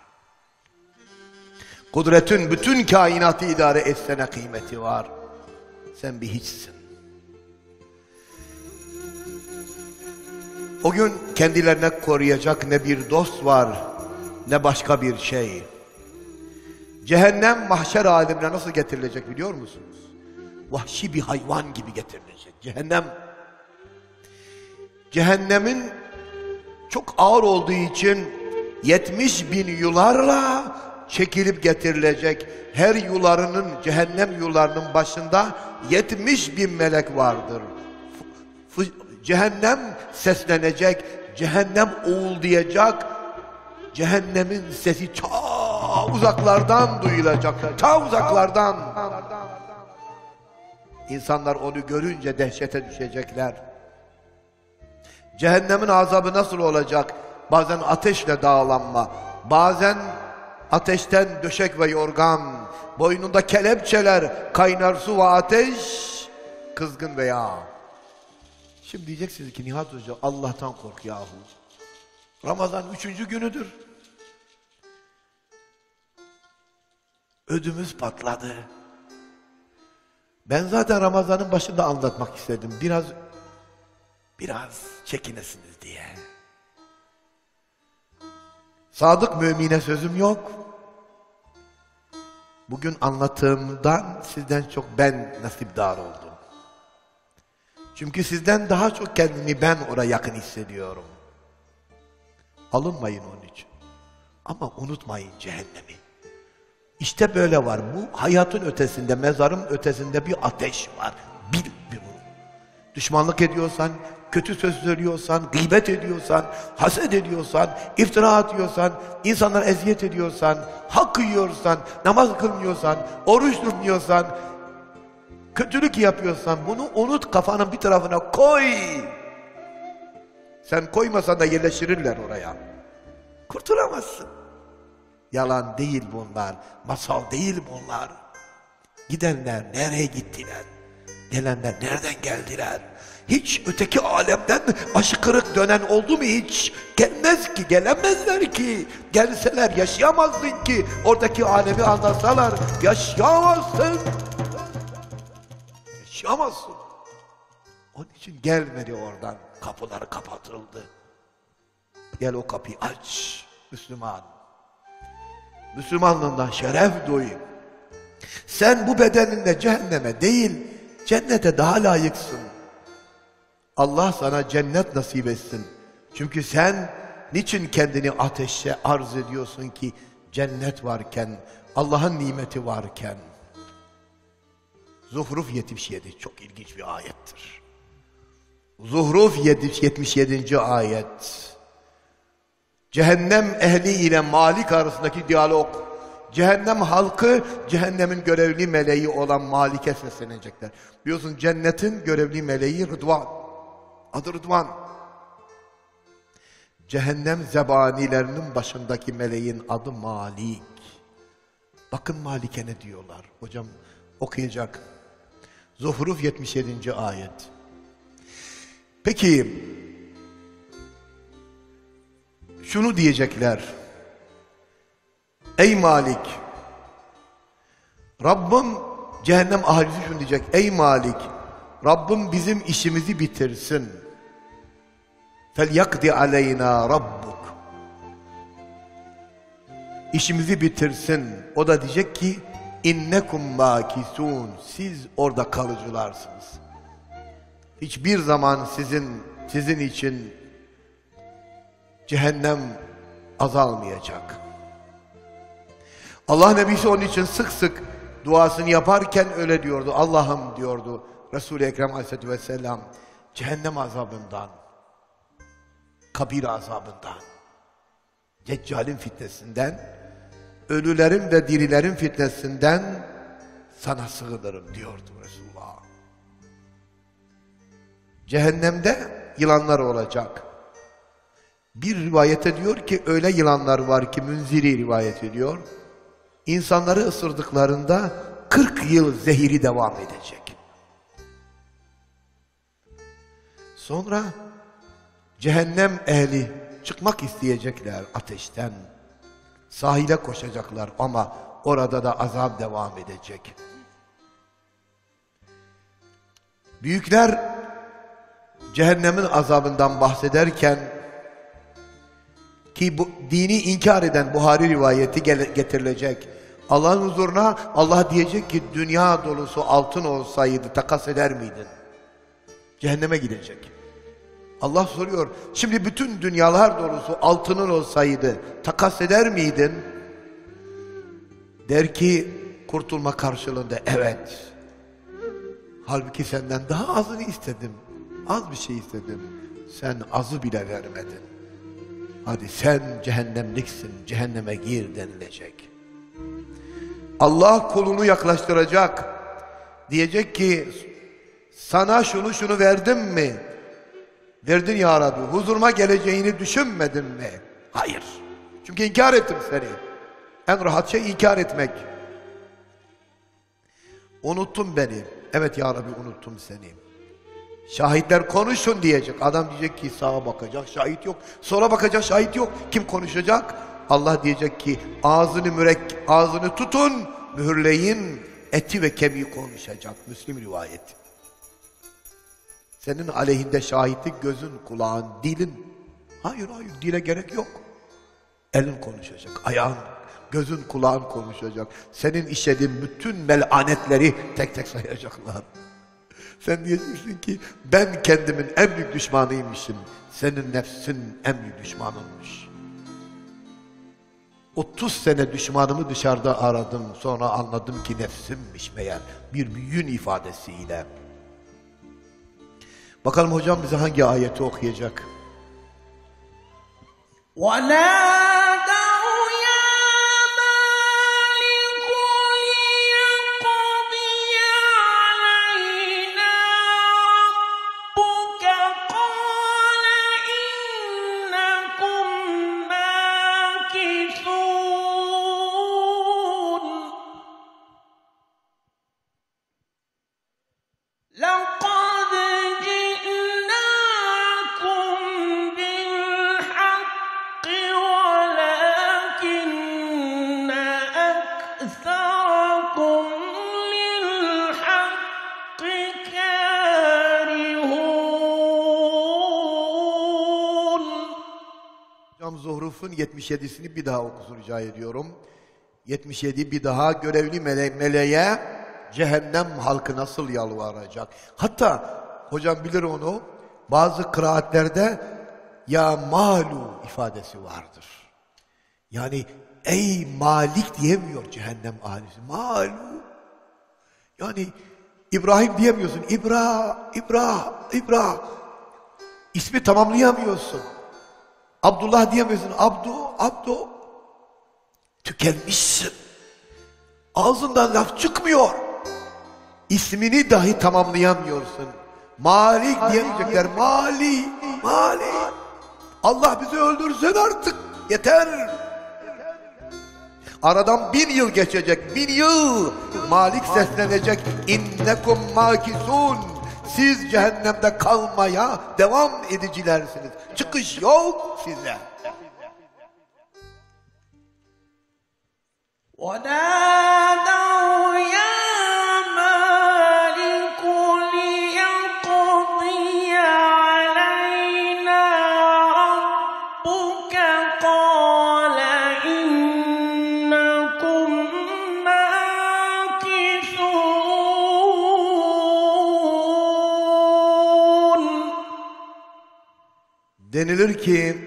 Kudretin bütün kainatı idare etsene kıymeti var. Sen bir hiçsin. O gün kendilerine koruyacak ne bir dost var, ne başka bir şey. Cehennem mahşer alemine nasıl getirilecek biliyor musunuz? Vahşi bir hayvan gibi getirilecek. Cehennem, cehennemin çok ağır olduğu için 70 bin yularla çekilip getirilecek. Her yularının, cehennem yularının başında 70 bin melek vardır. F- cehennem seslenecek, cehennem uğuldayacak, cehennemin sesi uzaklardan duyulacak, ta uzaklardan. İnsanlar onu görünce dehşete düşecekler. Cehennemin azabı nasıl olacak? Bazen ateşle dağlanma, bazen ateşten döşek ve yorgan, boynunda kelepçeler, kaynar su ve ateş, kızgın ve yağ. Şimdi diyeceksiniz ki Nihat Hoca Allah'tan kork yahu. Ramazan üçüncü günüdür. Ödümüz patladı. Ben zaten Ramazan'ın başında anlatmak istedim. Biraz biraz çekinesiniz diye. Sadık mümine sözüm yok. Bugün anlattığımdan sizden çok ben nasipdar oldum. Çünkü sizden daha çok kendimi ben oraya yakın hissediyorum. Alınmayın onun için. Ama unutmayın cehennemi. İşte böyle var. Bu hayatın ötesinde, mezarın ötesinde bir ateş var. Bil, bil bunu. Düşmanlık ediyorsan, kötü söz söylüyorsan, gıybet ediyorsan, haset ediyorsan, iftira atıyorsan, insanlara eziyet ediyorsan, hak yiyorsan, namaz kılmıyorsan, oruç tutmuyorsan, kötülük yapıyorsan bunu unut kafanın bir tarafına koy. Sen koymasan da yerleştirirler oraya. Kurtulamazsın. Yalan değil bunlar, masal değil bunlar. Gidenler nereye gittiler? Gelenler nereden geldiler? Hiç öteki alemden başı kırık dönen oldu mu hiç? Gelmez ki, gelemezler ki. Gelseler yaşayamazdın ki. Oradaki alemi anlatsalar yaşayamazsın. Yaşayamazsın. Onun için gelmedi oradan. Kapıları kapatıldı. Gel o kapıyı aç Müslüman. Müslümanlığından şeref duy. Sen bu bedeninle cehenneme değil, cennete daha layıksın. Allah sana cennet nasip etsin. Çünkü sen niçin kendini ateşe arz ediyorsun ki cennet varken, Allah'ın nimeti varken? Zuhruf 77 çok ilginç bir ayettir. Zuhruf 77. ayet. Cehennem ehli ile Malik arasındaki diyalog. Cehennem halkı cehennemin görevli meleği olan Malik'e seslenecekler. Biliyorsun cennetin görevli meleği Rıdvan. Adı Rıdvan. Cehennem zebanilerinin başındaki meleğin adı Malik. Bakın Malik'e ne diyorlar. Hocam okuyacak. Zuhruf 77. ayet. Peki şunu diyecekler. Ey Malik! Rabbim cehennem ahalisi şunu diyecek. Ey Malik! Rabbim bizim işimizi bitirsin. فَلْيَقْدِ عَلَيْنَا رَبُّكَ İşimizi bitirsin. O da diyecek ki innekum makisun. Siz orada kalıcılarsınız. Hiçbir zaman sizin sizin için cehennem azalmayacak. Allah Nebisi onun için sık sık duasını yaparken öyle diyordu. Allah'ım diyordu Resul-i Ekrem Aleyhisselatü Vesselam cehennem azabından, kabir azabından, Deccal'in fitnesinden, ölülerin ve dirilerin fitnesinden sana sığınırım diyordu Resulullah. Cehennemde yılanlar olacak. Bir rivayete diyor ki öyle yılanlar var ki Münziri rivayet ediyor. İnsanları ısırdıklarında 40 yıl zehiri devam edecek. Sonra cehennem ehli çıkmak isteyecekler ateşten. Sahile koşacaklar ama orada da azap devam edecek. Büyükler cehennemin azabından bahsederken ki bu dini inkar eden Buhari rivayeti getirilecek. Allah'ın huzuruna Allah diyecek ki dünya dolusu altın olsaydı takas eder miydin? Cehenneme gidecek. Allah soruyor. Şimdi bütün dünyalar dolusu altının olsaydı takas eder miydin? Der ki kurtulma karşılığında evet. Halbuki senden daha azını istedim. Az bir şey istedim. Sen azı bile vermedin. Hadi sen cehennemliksin, cehenneme gir denilecek. Allah kulunu yaklaştıracak. Diyecek ki sana şunu şunu verdim mi? Verdin ya Rabbi. Huzuruma geleceğini düşünmedin mi? Hayır. Çünkü inkar ettim seni. En rahat şey inkar etmek. Unuttun beni. Evet ya Rabbi unuttum seni. Şahitler konuşun diyecek. Adam diyecek ki sağa bakacak şahit yok. Sola bakacak şahit yok. Kim konuşacak? Allah diyecek ki ağzını mürek ağzını tutun, mühürleyin. Eti ve kemiği konuşacak. Müslim rivayet. Senin aleyhinde şahitlik gözün, kulağın, dilin. Hayır hayır dile gerek yok. Elin konuşacak, ayağın, gözün, kulağın konuşacak. Senin işlediğin bütün melanetleri tek tek sayacaklar. Sen diyeceksin ki ben kendimin en büyük düşmanıymışım. Senin nefsin en büyük düşmanınmış. 30 sene düşmanımı dışarıda aradım. Sonra anladım ki nefsimmiş meğer. Bir büyün ifadesiyle. Bakalım hocam bize hangi ayeti okuyacak? ونادوا 77'sini bir daha okusun rica ediyorum. 77 bir daha görevli mele meleğe cehennem halkı nasıl yalvaracak? Hatta hocam bilir onu bazı kıraatlerde ya malu ifadesi vardır. Yani ey malik diyemiyor cehennem ahalisi. Malu. Yani İbrahim diyemiyorsun. İbra, İbra, İbra. İsmi tamamlayamıyorsun. Abdullah diyemiyorsun. Abdu, Abdu. Tükenmişsin. Ağzından laf çıkmıyor. İsmini dahi tamamlayamıyorsun. Malik diyemeyecekler. Mali, Mali. Allah bizi öldürsün artık. Yeter. Aradan bin yıl geçecek. Bin yıl. Malik seslenecek. İnnekum makisun. Siz cehennemde kalmaya devam edicilersiniz. Çıkış yok size. ونادوا Denilir ki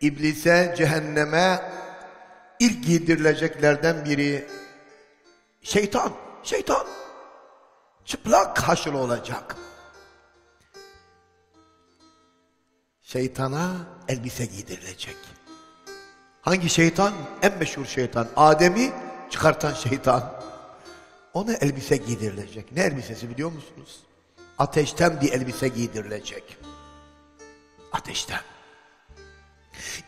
iblise cehenneme ilk giydirileceklerden biri Şeytan, şeytan çıplak haşır olacak. Şeytana elbise giydirilecek. Hangi şeytan? En meşhur şeytan. Adem'i çıkartan şeytan. Ona elbise giydirilecek. Ne elbisesi biliyor musunuz? Ateşten bir elbise giydirilecek. Ateşten.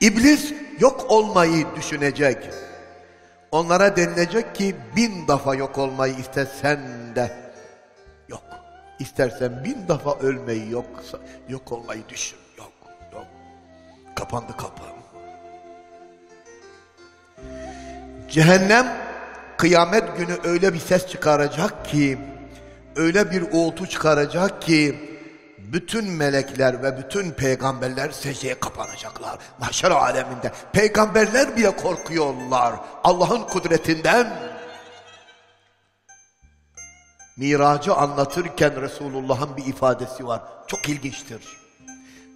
İblis yok olmayı düşünecek. Onlara denilecek ki bin defa yok olmayı istesen de yok. İstersen bin defa ölmeyi yoksa yok olmayı düşün. Yok, yok. Kapandı kapı. Cehennem kıyamet günü öyle bir ses çıkaracak ki, öyle bir uğultu çıkaracak ki, bütün melekler ve bütün peygamberler secdeye kapanacaklar. Mahşer aleminde. Peygamberler bile korkuyorlar. Allah'ın kudretinden. Miracı anlatırken Resulullah'ın bir ifadesi var. Çok ilginçtir.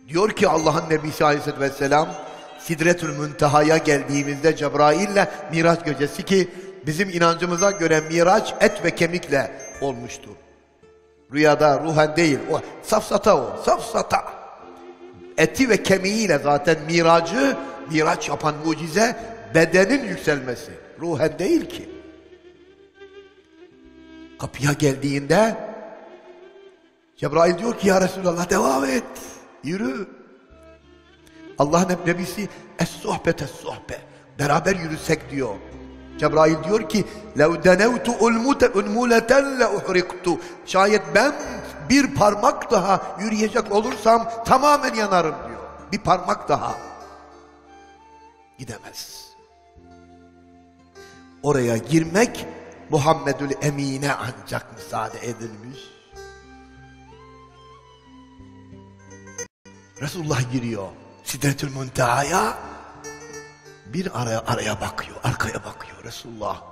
Diyor ki Allah'ın Nebisi Aleyhisselatü Vesselam Sidretül Münteha'ya geldiğimizde Cebrail'le Miraç gecesi ki bizim inancımıza göre Miraç et ve kemikle olmuştu. Rüyada ruhen değil. O safsata o. Safsata. Eti ve kemiğiyle zaten miracı, miraç yapan mucize bedenin yükselmesi. Ruhen değil ki. Kapıya geldiğinde Cebrail diyor ki ya Resulallah devam et. Yürü. Allah'ın nebisi es sohbet es sohbet. Beraber yürüsek diyor. Cebrail diyor ki لَوْ دَنَوْتُ اُلْمُولَةً لَاُحْرِقْتُ Şayet ben bir parmak daha yürüyecek olursam tamamen yanarım diyor. Bir parmak daha. Gidemez. Oraya girmek Muhammedül Emine ancak müsaade edilmiş. Resulullah giriyor. Sidretül Munteha'ya bir araya araya bakıyor, arkaya bakıyor Resulullah.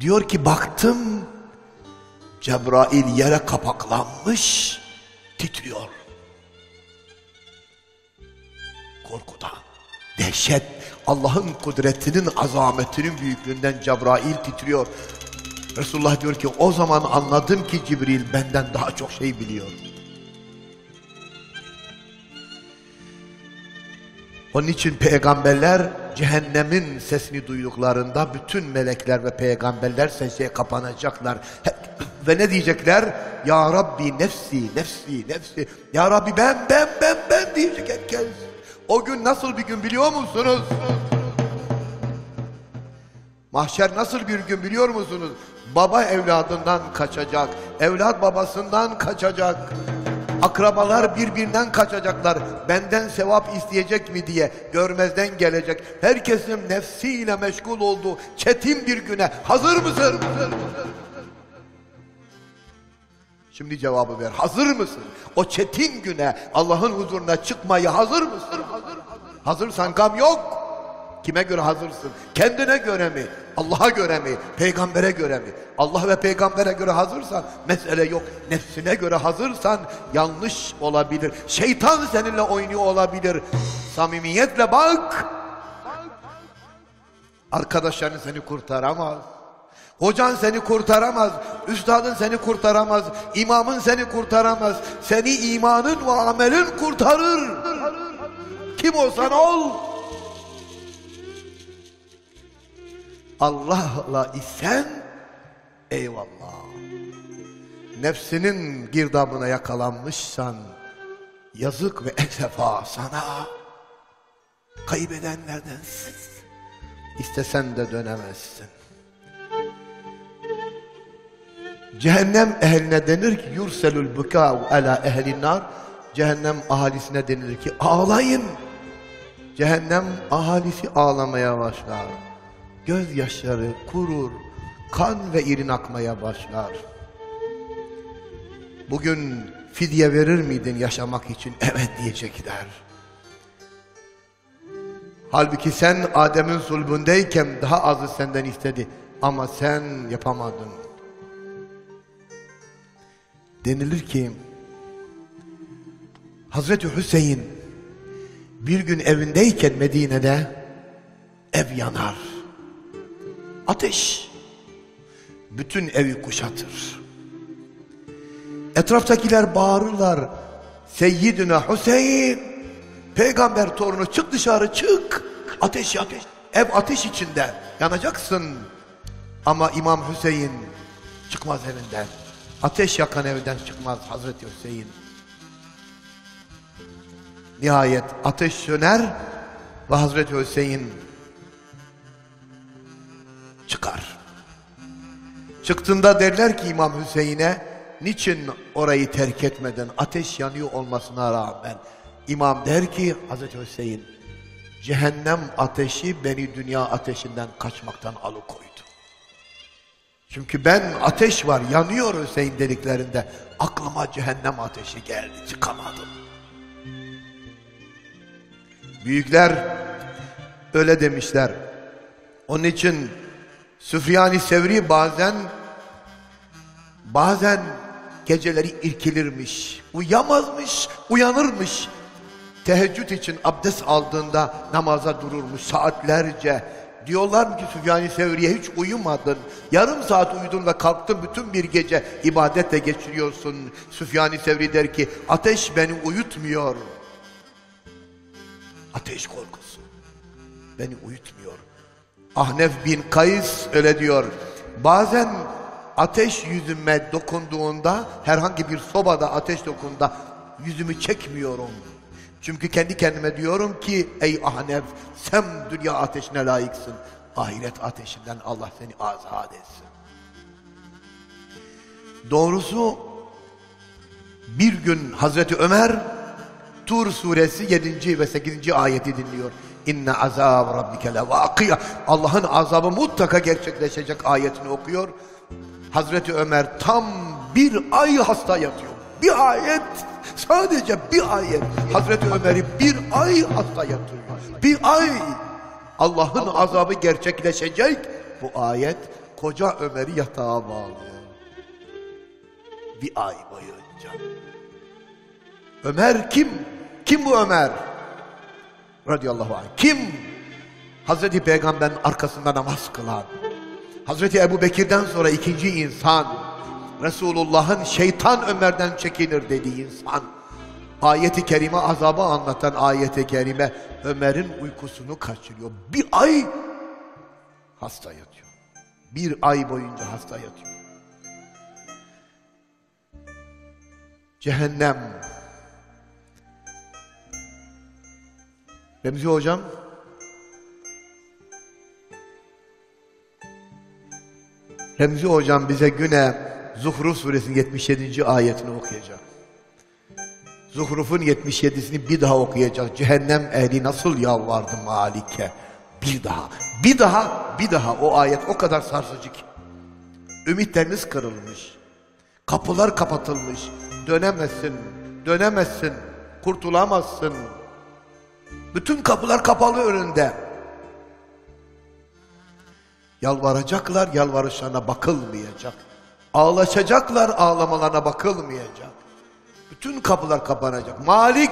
Diyor ki baktım Cebrail yere kapaklanmış, titriyor. Korkudan, dehşet, Allah'ın kudretinin, azametinin büyüklüğünden Cebrail titriyor. Resulullah diyor ki o zaman anladım ki Cibril benden daha çok şey biliyor. Onun için peygamberler cehennemin sesini duyduklarında bütün melekler ve peygamberler secdeye kapanacaklar. Ve ne diyecekler? Ya Rabbi nefsi, nefsi, nefsi. Ya Rabbi ben, ben, ben, ben diyecek herkes. O gün nasıl bir gün biliyor musunuz? Mahşer nasıl bir gün biliyor musunuz? Baba evladından kaçacak, evlat babasından kaçacak. Akrabalar birbirinden kaçacaklar. Benden sevap isteyecek mi diye görmezden gelecek. Herkesin nefsiyle meşgul olduğu çetin bir güne hazır mısın? Şimdi cevabı ver. Hazır mısın? O çetin güne Allah'ın huzuruna çıkmayı hazır mısın? Hazırsan gam yok. Kime göre hazırsın? Kendine göre mi? Allah'a göre mi? Peygambere göre mi? Allah ve peygambere göre hazırsan mesele yok. Nefsine göre hazırsan yanlış olabilir. Şeytan seninle oynuyor olabilir. Samimiyetle bak. Arkadaşların seni kurtaramaz. Hocan seni kurtaramaz. Üstadın seni kurtaramaz. imamın seni kurtaramaz. Seni imanın ve amelin kurtarır. Kim olsan ol. Allah'la isen eyvallah. Nefsinin girdabına yakalanmışsan yazık ve esefa sana. Kaybedenlerdensin. İstesen de dönemezsin. Cehennem ehline denir ki yurselul bukâ'u ala ehlin nar. Cehennem ahalisine denilir ki ağlayın. Cehennem ahalisi ağlamaya başlar. Gözyaşları kurur, kan ve irin akmaya başlar. Bugün fidye verir miydin yaşamak için? (laughs) Evet diyecekler. Halbuki sen Adem'in sulbündeyken daha azı senden istedi. Ama sen yapamadın. Denilir ki Hazreti Hüseyin bir gün evindeyken Medine'de ev yanar. Ateş. bütün evi kuşatır. Etraftakiler bağırırlar. Seyyidina Hüseyin, peygamber torunu çık dışarı çık. Ateş ateş. Ev ateş içinde. Yanacaksın. Ama İmam Hüseyin çıkmaz evinden. Ateş yakan evden çıkmaz Hazreti Hüseyin. Nihayet ateş söner ve Hazreti Hüseyin çıkar. Çıktığında derler ki İmam Hüseyin'e niçin orayı terk etmeden ateş yanıyor olmasına rağmen İmam der ki Hazreti Hüseyin cehennem ateşi beni dünya ateşinden kaçmaktan alıkoydu. Çünkü ben ateş var yanıyor Hüseyin dediklerinde aklıma cehennem ateşi geldi çıkamadım. Büyükler öyle demişler. Onun için Süfyan-ı Sevri bazen bazen geceleri irkilirmiş, uyamazmış, uyanırmış. Teheccüd için abdest aldığında namaza dururmuş saatlerce. Diyorlar ki Süfyan-ı Sevri'ye hiç uyumadın. Yarım saat uyudun ve kalktın bütün bir gece ibadetle geçiriyorsun. Süfyan-ı Sevri der ki ateş beni uyutmuyor. Ateş korkusu beni uyutmuyor. Ahnef bin Kays öyle diyor. Bazen ateş yüzüme dokunduğunda herhangi bir sobada ateş dokunduğunda yüzümü çekmiyorum. Çünkü kendi kendime diyorum ki ey Ahnef sen dünya ateşine layıksın. Ahiret ateşinden Allah seni azat etsin. Doğrusu bir gün Hazreti Ömer Tur suresi 7. ve 8. ayeti dinliyor. İnne azab rabbike levakiya. Allah'ın azabı mutlaka gerçekleşecek ayetini okuyor. Hazreti Ömer tam bir ay hasta yatıyor. Bir ayet, sadece bir ayet. Hazreti Ömer'i bir ay hasta yatıyor. Bir ay. Allah'ın azabı gerçekleşecek. Bu ayet koca Ömer'i yatağa bağlıyor. Bir ay boyunca. Ömer kim? Kim bu Ömer? Radıyallahu anh. Kim? Hazreti Peygamber'in arkasında namaz kılan. Hazreti Ebu Bekir'den sonra ikinci insan. Resulullah'ın şeytan Ömer'den çekinir dediği insan. Ayeti kerime azabı anlatan ayeti kerime Ömer'in uykusunu kaçırıyor. Bir ay hasta yatıyor. Bir ay boyunca hasta yatıyor. Cehennem Remzi hocam Remzi hocam bize güne Zuhruf suresinin 77. ayetini okuyacak. Zuhruf'un 77'sini bir daha okuyacak. Cehennem ehli nasıl yalvardı Malik'e. Bir daha, bir daha, bir daha o ayet o kadar sarsıcı ki. Ümitleriniz kırılmış. Kapılar kapatılmış. Dönemezsin, dönemezsin, kurtulamazsın. Bütün kapılar kapalı önünde. Yalvaracaklar, yalvarışlarına bakılmayacak. Ağlaşacaklar, ağlamalarına bakılmayacak. Bütün kapılar kapanacak. Malik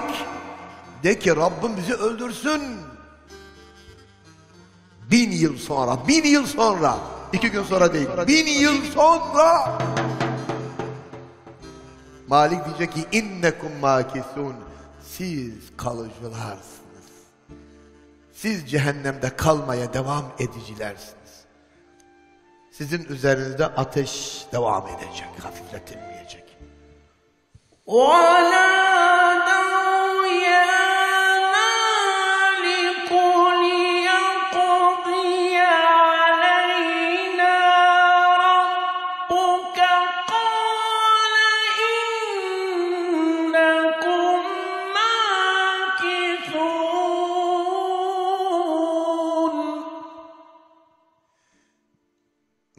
de ki Rabbim bizi öldürsün. Bin yıl sonra, bin yıl sonra, iki gün sonra değil, bin yıl sonra Malik diyecek ki innekum makisun siz kalıcılarsınız. Siz cehennemde kalmaya devam edicilersiniz. Sizin üzerinizde ateş devam edecek, hafifletilmeyecek. ونادوا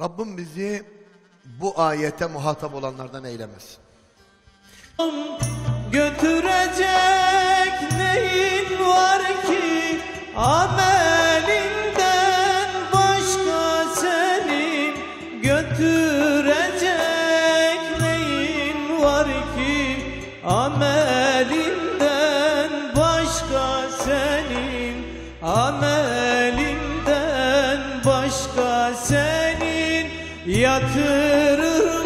Rabbim bizi bu ayete muhatap olanlardan eylemesin. Götürecek neyin var ki amelinden Yatırırlar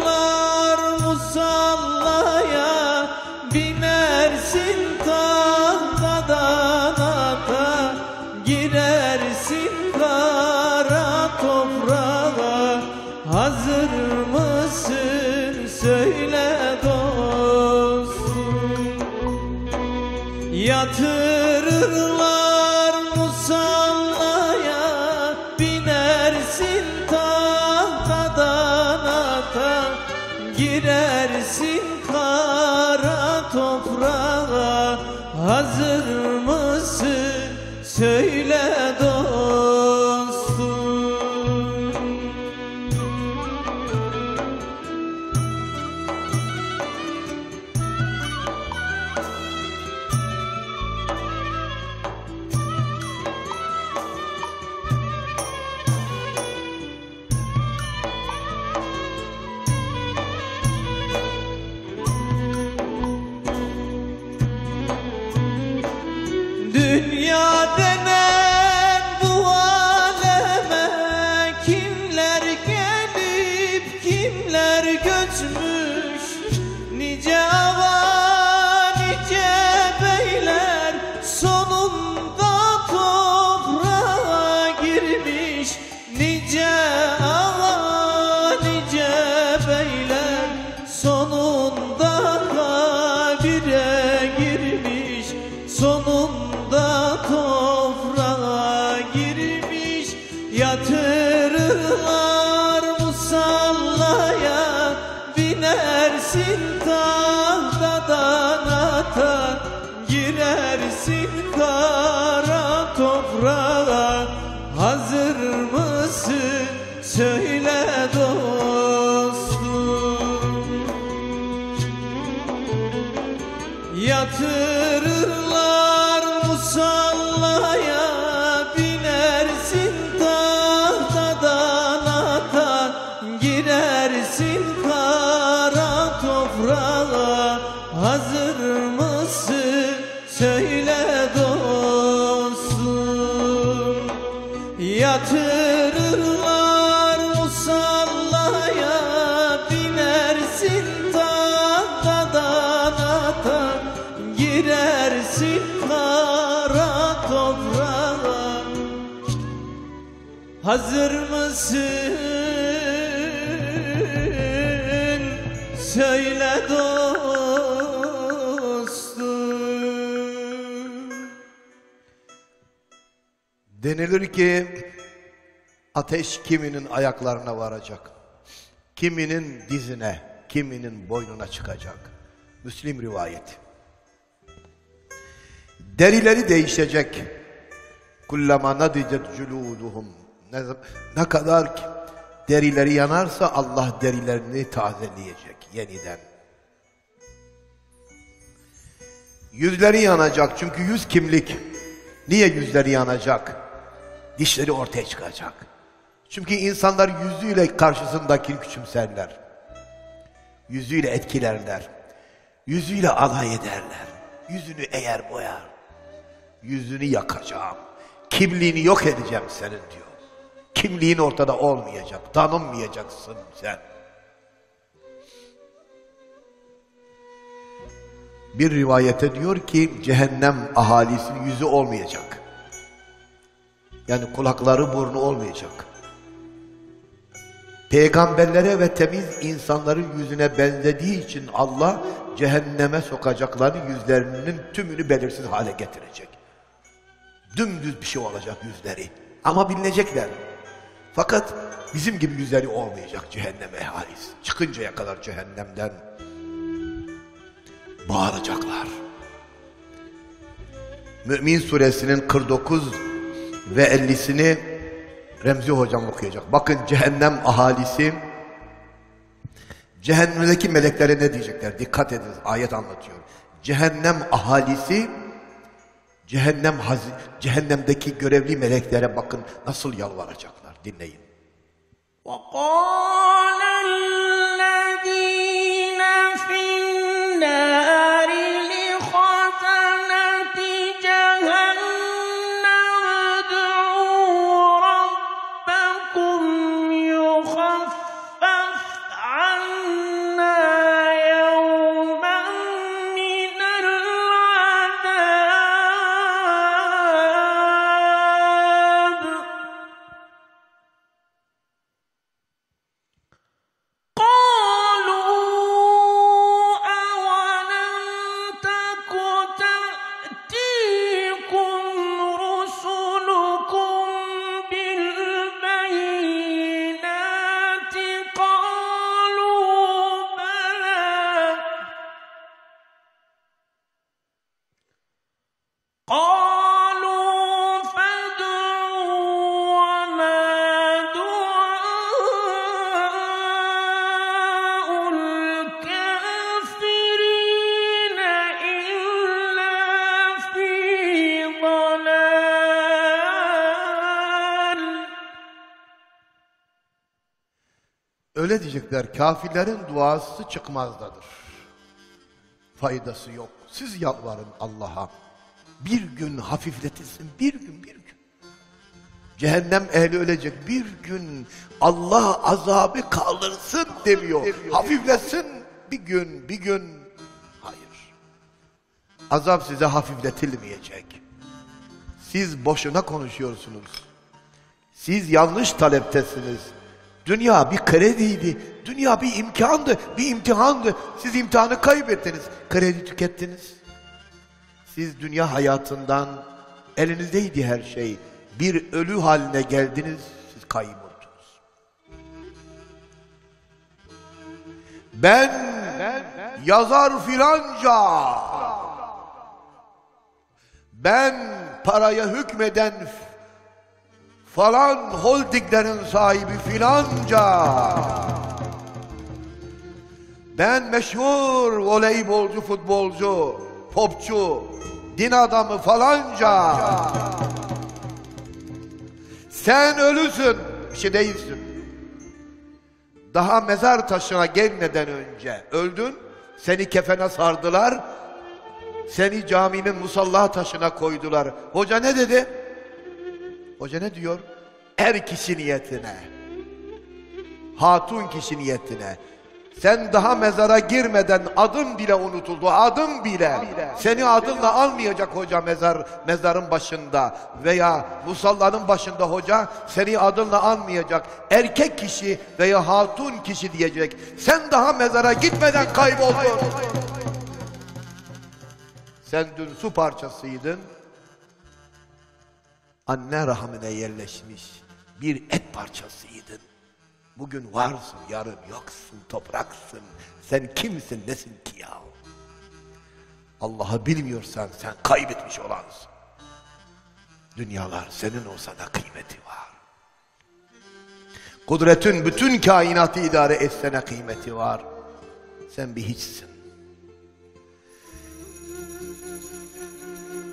musallaya Binersin tahtadan ata Girersin kara toprağa. Hazır mısın? Söyle dostum. Yatırırlar Denilir ki ateş kiminin ayaklarına varacak. Kiminin dizine, kiminin boynuna çıkacak. Müslim rivayeti. Derileri değişecek. Kullama nadicet culuduhum. Ne, ne kadar ki derileri yanarsa Allah derilerini tazeleyecek yeniden. Yüzleri yanacak çünkü yüz kimlik. Niye yüzleri yanacak? Dişleri ortaya çıkacak. Çünkü insanlar yüzüyle karşısındakini küçümserler. Yüzüyle etkilerler. Yüzüyle alay ederler. Yüzünü eğer boyar. Yüzünü yakacağım. Kimliğini yok edeceğim senin diyor. Kimliğin ortada olmayacak. Tanınmayacaksın sen. Bir rivayete diyor ki cehennem ahalisinin yüzü olmayacak. Yani kulakları burnu olmayacak. Peygamberlere ve temiz insanların yüzüne benzediği için Allah cehenneme sokacakları yüzlerinin tümünü belirsiz hale getirecek. Dümdüz bir şey olacak yüzleri. Ama bilinecekler. Fakat bizim gibi yüzleri olmayacak cehennem ehalisi. Çıkıncaya kadar cehennemden bağıracaklar. Mümin suresinin 49 ve 50'sini Remzi hocam okuyacak. Bakın cehennem ahalisi cehennemdeki meleklere ne diyecekler? Dikkat edin ayet anlatıyor. Cehennem ahalisi cehennem hazi, cehennemdeki görevli meleklere bakın nasıl yalvaracaklar. Dinleyin. وقال Öyle diyecekler, kafirlerin duası çıkmazdadır. Faydası yok. Siz yalvarın Allah'a. Bir gün hafifletilsin, bir gün, bir gün. Cehennem ehli ölecek, bir gün Allah azabı kaldırsın demiyor. Hafifletsin, bir gün, bir gün. Hayır. Azap size hafifletilmeyecek. Siz boşuna konuşuyorsunuz. Siz yanlış taleptesiniz. Dünya bir krediydi. Dünya bir imkandı, bir imtihandı. Siz imtihanı kaybettiniz. Kredi tükettiniz. Siz dünya hayatından elinizdeydi her şey. Bir ölü haline geldiniz, siz kayboldunuz. Ben, yazar filanca. Ben paraya hükmeden falan holdinglerin sahibi filanca. Ben meşhur voleybolcu, futbolcu, popçu, din adamı falanca. Sen ölüsün, bir şey değilsin. Daha mezar taşına gelmeden önce öldün, seni kefene sardılar, seni caminin musalla taşına koydular. Hoca ne dedi? Hoca ne diyor? Er kişi niyetine. Hatun kişi niyetine. Sen daha mezara girmeden adın bile unutuldu. Adım bile. Seni adınla almayacak hoca mezar mezarın başında veya musallanın başında hoca seni adınla almayacak. Erkek kişi veya hatun kişi diyecek. Sen daha mezara gitmeden kayboldun. Sen dün su parçasıydın. Anne rahmine yerleşmiş bir et parçasıydın. Bugün varsın, yarın yoksun, topraksın. Sen kimsin, nesin ki ya? Allah'ı bilmiyorsan sen kaybetmiş olansın. Dünyalar senin olsa da kıymeti var. Kudretin bütün kainatı idare etsene kıymeti var. Sen bir hiçsin.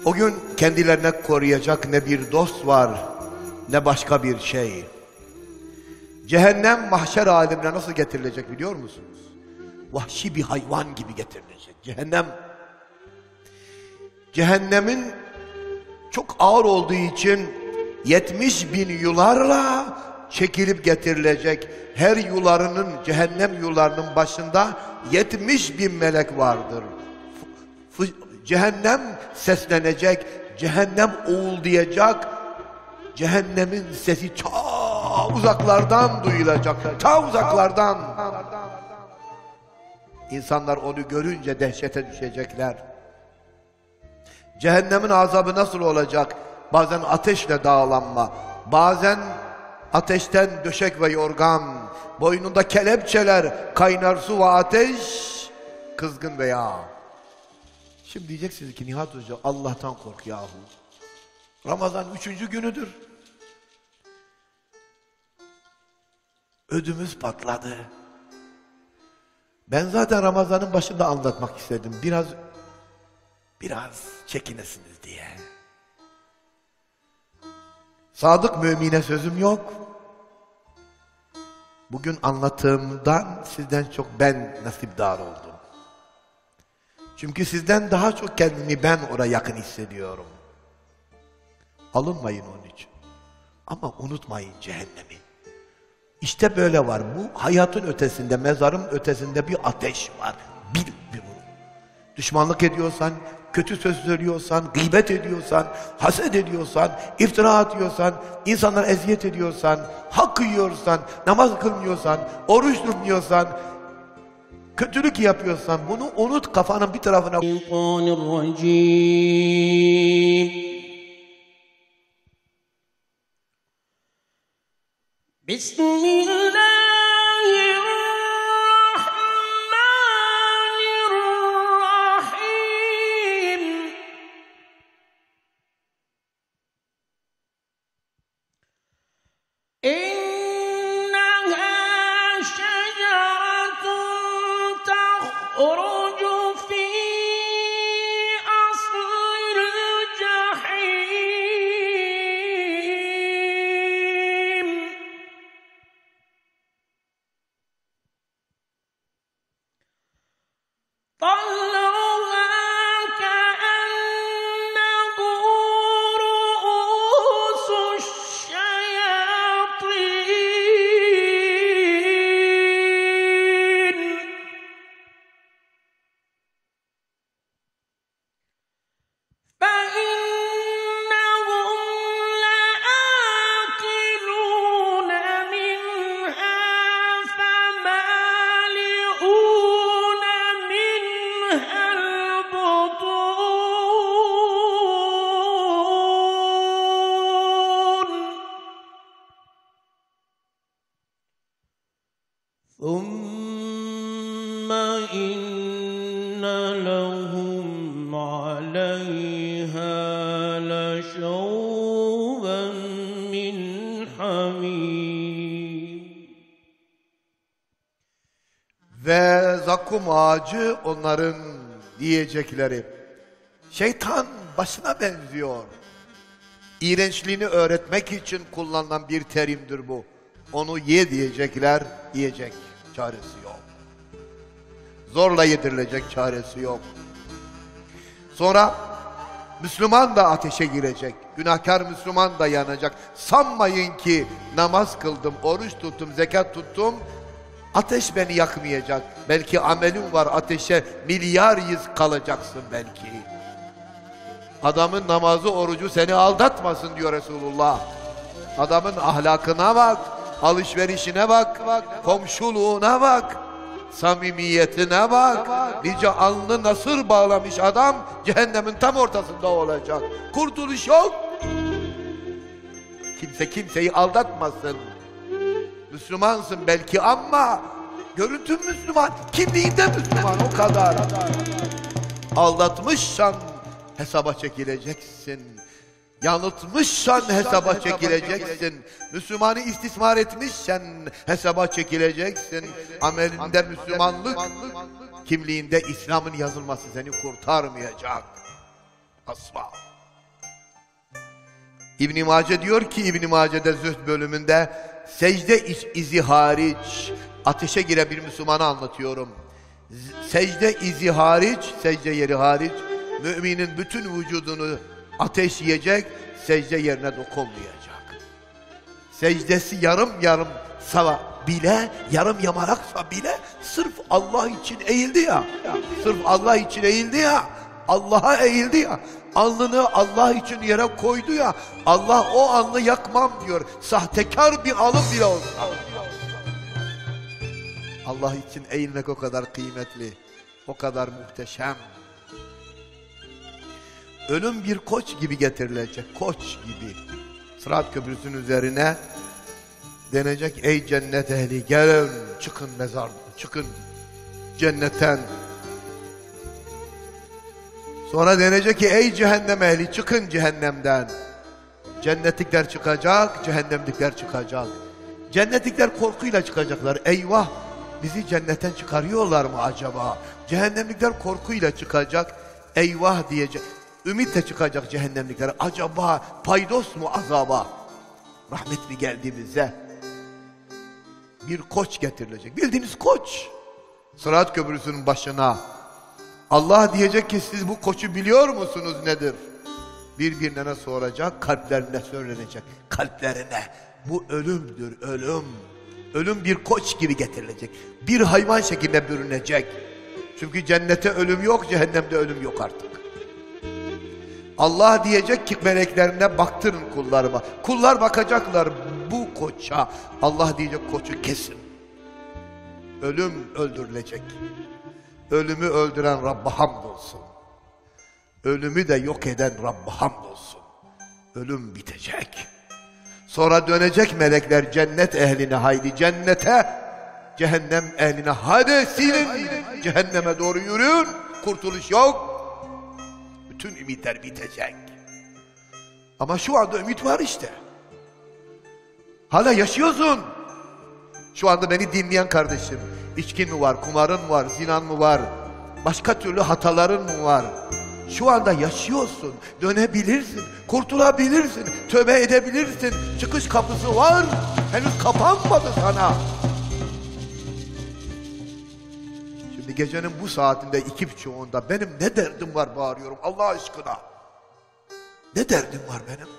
O gün kendilerine koruyacak ne bir dost var ne başka bir şey. Cehennem mahşer alemine nasıl getirilecek biliyor musunuz? Vahşi bir hayvan gibi getirilecek. Cehennem cehennemin çok ağır olduğu için 70 bin yularla çekilip getirilecek. Her yularının, cehennem yularının başında 70 bin melek vardır. F- cehennem seslenecek, cehennem uğuldayacak, cehennemin sesi ta uzaklardan duyulacak, ta uzaklardan. İnsanlar onu görünce dehşete düşecekler. Cehennemin azabı nasıl olacak? Bazen ateşle dağlanma, bazen ateşten döşek ve yorgan, boynunda kelepçeler, kaynar su ve ateş, kızgın ve yağ. Şimdi diyeceksiniz ki Nihat Hoca Allah'tan kork yahu. Ramazan üçüncü günüdür. Ödümüz patladı. Ben zaten Ramazan'ın başında anlatmak istedim. Biraz biraz çekinesiniz diye. Sadık mümine sözüm yok. Bugün anlattığımdan sizden çok ben nasipdar oldum. Çünkü sizden daha çok kendimi ben oraya yakın hissediyorum. Alınmayın onun için. Ama unutmayın cehennemi. İşte böyle var. Bu hayatın ötesinde, mezarın ötesinde bir ateş var. Bil, bil bunu. Düşmanlık ediyorsan, kötü söz söylüyorsan, gıybet ediyorsan, haset ediyorsan, iftira atıyorsan, insanlara eziyet ediyorsan, hak yiyorsan, namaz kılmıyorsan, oruç tutmuyorsan, Kötülük yapıyorsan bunu unut kafanın bir tarafına. Bismillah تخرج ağacı onların yiyecekleri. Şeytan başına benziyor. İğrençliğini öğretmek için kullanılan bir terimdir bu. Onu ye diyecekler, yiyecek. Çaresi yok. Zorla yedirilecek çaresi yok. Sonra Müslüman da ateşe girecek. Günahkar Müslüman da yanacak. Sanmayın ki namaz kıldım, oruç tuttum, zekat tuttum. Ateş beni yakmayacak. Belki amelin var ateşe milyar yüz kalacaksın belki. Adamın namazı, orucu seni aldatmasın diyor Resulullah. Adamın ahlakına bak, alışverişine bak, komşuluğuna bak, samimiyetine bak. Nice alnı nasır bağlamış adam cehennemin tam ortasında olacak. Kurtuluş yok. Kimse kimseyi aldatmasın. Müslümansın belki ama görüntün Müslüman, kimliğinde Müslüman o kadar. Aldatmışsan hesaba çekileceksin. Yanıltmışsan hesaba çekileceksin. Müslümanı istismar etmişsen hesaba çekileceksin. Amelinde Müslümanlık, kimliğinde İslam'ın yazılması seni kurtarmayacak. Asla. İbn Mace diyor ki İbn Mace'de Zühd bölümünde secde izi hariç ateşe giren bir Müslümanı anlatıyorum. Secde izi hariç, secde yeri hariç müminin bütün vücudunu ateş yiyecek, secde yerine dokunmayacak. Secdesi yarım yarım sava bile, yarım yamaraksa bile sırf Allah için eğildi ya. Sırf Allah için eğildi ya. Allah'a eğildi ya. Alnını Allah için yere koydu ya. Allah o alnı yakmam diyor. Sahtekar bir alın bile olsa. Allah için eğilmek o kadar kıymetli. O kadar muhteşem. Ölüm bir koç gibi getirilecek. Koç gibi. Sırat köprüsünün üzerine denecek ey cennet ehli gelin çıkın mezar çıkın cennetten sonra denecek ki ey cehennem ehli çıkın cehennemden cennetlikler çıkacak cehennemlikler çıkacak cennetlikler korkuyla çıkacaklar eyvah bizi cennetten çıkarıyorlar mı acaba cehennemlikler korkuyla çıkacak eyvah diyecek ümitle çıkacak cehennemlikler acaba paydos mu azaba rahmet mi geldi bize bir koç getirilecek. Bildiğiniz koç. Sırat köprüsünün başına. Allah diyecek ki siz bu koçu biliyor musunuz nedir? Birbirine soracak, kalplerine söylenecek. Kalplerine. Bu ölümdür, ölüm. Ölüm bir koç gibi getirilecek. Bir hayvan şeklinde bürünecek. Çünkü cennete ölüm yok, cehennemde ölüm yok artık. Allah diyecek ki meleklerine baktırın kullarıma. Kullar bakacaklar bu koça. Allah diyecek koçu kesin. Ölüm öldürülecek. Ölümü öldüren Rabb'a hamdolsun. Ölümü de yok eden Rabb'a hamdolsun. Ölüm bitecek. Sonra dönecek melekler cennet ehline haydi cennete. Cehennem ehline hadi silin. Cehenneme doğru yürüyün. Kurtuluş yok. Bütün ümitler bitecek. Ama şu anda ümit var işte. Hala yaşıyorsun. Şu anda beni dinleyen kardeşim. İçkin mi var, kumarın mı var, zinan mı var? Başka türlü hataların mı var? Şu anda yaşıyorsun, dönebilirsin, kurtulabilirsin, tövbe edebilirsin. Çıkış kapısı var, henüz kapanmadı sana. Şimdi gecenin bu saatinde iki buçuğunda benim ne derdim var bağırıyorum Allah aşkına. Ne derdim var benim?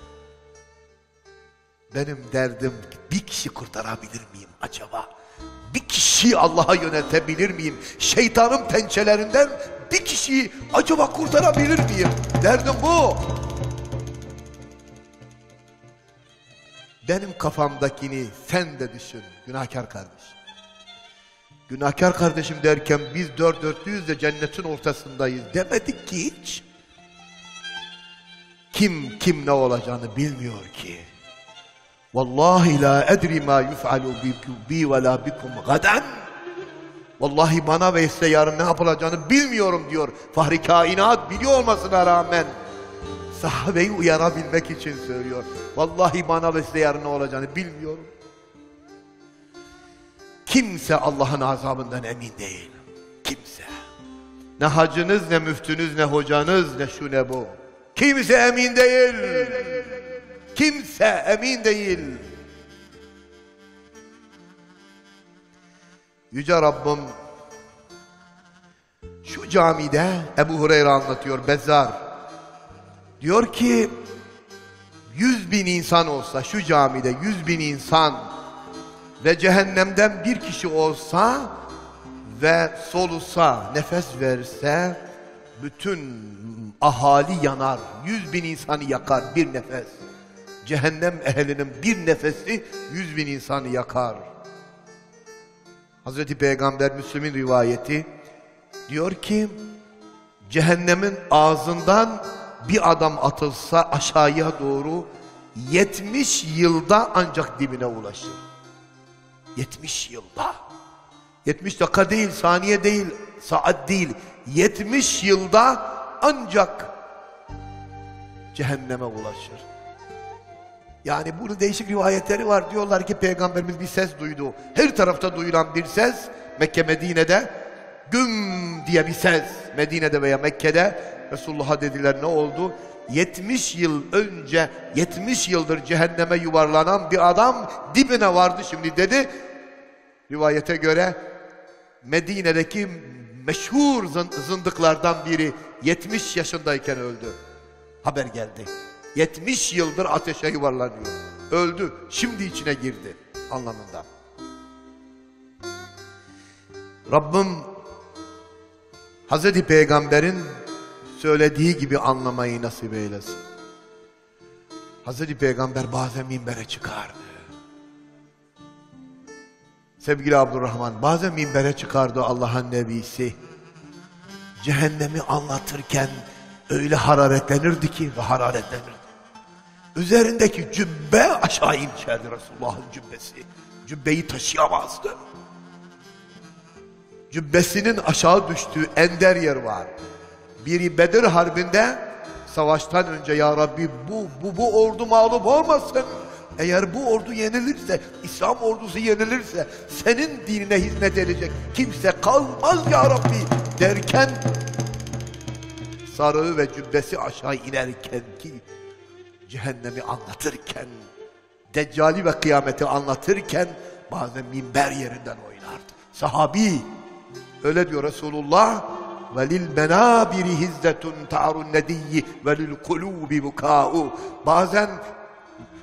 Benim derdim bir kişi kurtarabilir miyim acaba? Bir kişiyi Allah'a yöneltebilir miyim? Şeytanın pençelerinden bir kişiyi acaba kurtarabilir miyim? Derdim bu. Benim kafamdakini sen de düşün günahkar kardeşim. Günahkar kardeşim derken biz dört dörtlüyüz de cennetin ortasındayız demedik ki hiç. Kim kim ne olacağını bilmiyor ki. Vallahi la edri ma yuf'alu bi, ve la bikum gaden. Vallahi bana ve size yarın ne yapılacağını bilmiyorum diyor. Fahri kainat biliyor olmasına rağmen sahabeyi uyarabilmek için söylüyor. Vallahi bana ve size yarın ne olacağını bilmiyorum. Kimse Allah'ın azabından emin değil. kimse. Ne hacınız, ne müftünüz, ne hocanız, ne şu ne bu. Kimse emin değil. Kimse emin değil. Yüce Rabbim şu camide Ebu Hureyre anlatıyor Bezzar. Diyor ki yüz bin insan olsa şu camide yüz bin insan ve cehennemden bir kişi olsa ve solusa nefes verse bütün ahali yanar. Yüz bin insanı yakar bir nefes. Cehennem ehlinin bir nefesi yüz bin insanı yakar. Hazreti Peygamber Müslüm'ün rivayeti diyor ki cehennemin ağzından bir adam atılsa aşağıya doğru 70 yılda ancak dibine ulaşır. 70 yılda. 70 dakika değil, saniye değil, saat değil. 70 yılda ancak cehenneme ulaşır. Yani bunun değişik rivayetleri var. Diyorlar ki peygamberimiz bir ses duydu. Her tarafta duyulan bir ses Mekke Medine'de güm diye bir ses Medine'de veya Mekke'de Resulullah'a dediler ne oldu? 70 yıl önce 70 yıldır cehenneme yuvarlanan bir adam dibine vardı şimdi dedi. Rivayete göre Medine'deki meşhur zın- zındıklardan biri 70 yaşındayken öldü. Haber geldi. 70 yıldır ateşe yuvarlanıyor. Öldü. Şimdi içine girdi anlamında. Rabbim Hazreti Peygamber'in söylediği gibi anlamayı nasip eylesin. Hazreti Peygamber bazen minbere çıkardı. Sevgili Abdurrahman bazen minbere çıkardı Allah'ın nebisi. Cehennemi anlatırken öyle hararetlenirdi ki ve hararetlenirdi. Üzerindeki cübbe aşağı inçerdi Resulullah'ın cübbesi. Cübbeyi taşıyamazdı. Cübbesinin aşağı düştüğü ender yer var. Biri Bedir Harbi'nde savaştan önce ya Rabbi bu, bu, bu ordu mağlup olmasın. Eğer bu ordu yenilirse, İslam ordusu yenilirse senin dinine hizmet edecek kimse kalmaz ya Rabbi derken sarığı ve cübbesi aşağı inerken ki cehennemi anlatırken Deccali ve kıyameti anlatırken bazen minber yerinden oynardı. Sahabi öyle diyor Resulullah ve lil menabiri hizzetun ta'run nediyyi ve lil kulubi buka'u bazen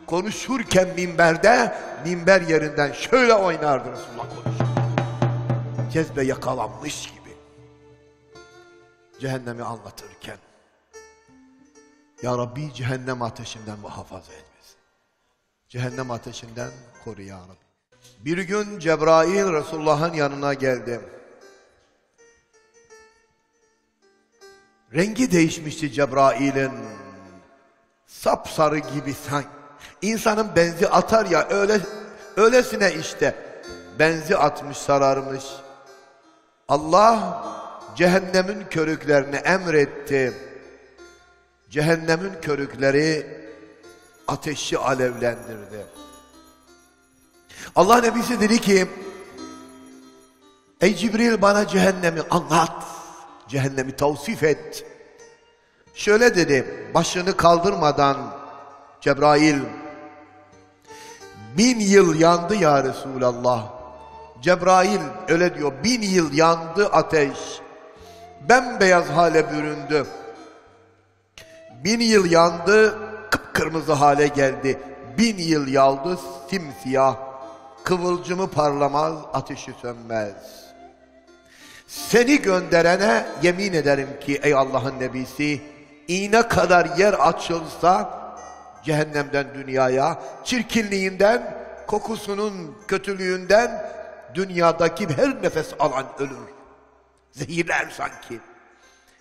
konuşurken minberde minber yerinden şöyle oynardı Resulullah konuşur. Cezbe yakalanmış gibi cehennemi anlatırken Ya Rabbi cehennem ateşinden muhafaza et. Cehennem ateşinden koru Ya Rabbi. Bir gün Cebrail Resulullah'ın yanına geldi. Rengi değişmişti Cebrail'in. Sapsarı gibi sanki. İnsanın benzi atar ya öyle öylesine işte. Benzi atmış sararmış. Allah cehennemin körüklerini emretti. Cehennemin körükleri ateşi alevlendirdi. Allah Nebisi dedi ki Ey Cibril bana cehennemi anlat. Cehennemi tavsif et. Şöyle dedi başını kaldırmadan Cebrail bin yıl yandı ya Resulallah. Cebrail öyle diyor bin yıl yandı ateş. Bembeyaz hale büründü. Bin yıl yandı kıpkırmızı hale geldi. Bin yıl yaldı simsiyah. Kıvılcımı parlamaz ateşi sönmez. Seni gönderene yemin ederim ki ey Allah'ın nebisi iğne kadar yer açılsa cehennemden dünyaya çirkinliğinden kokusunun kötülüğünden dünyadaki her nefes alan ölür. Zehirler sanki.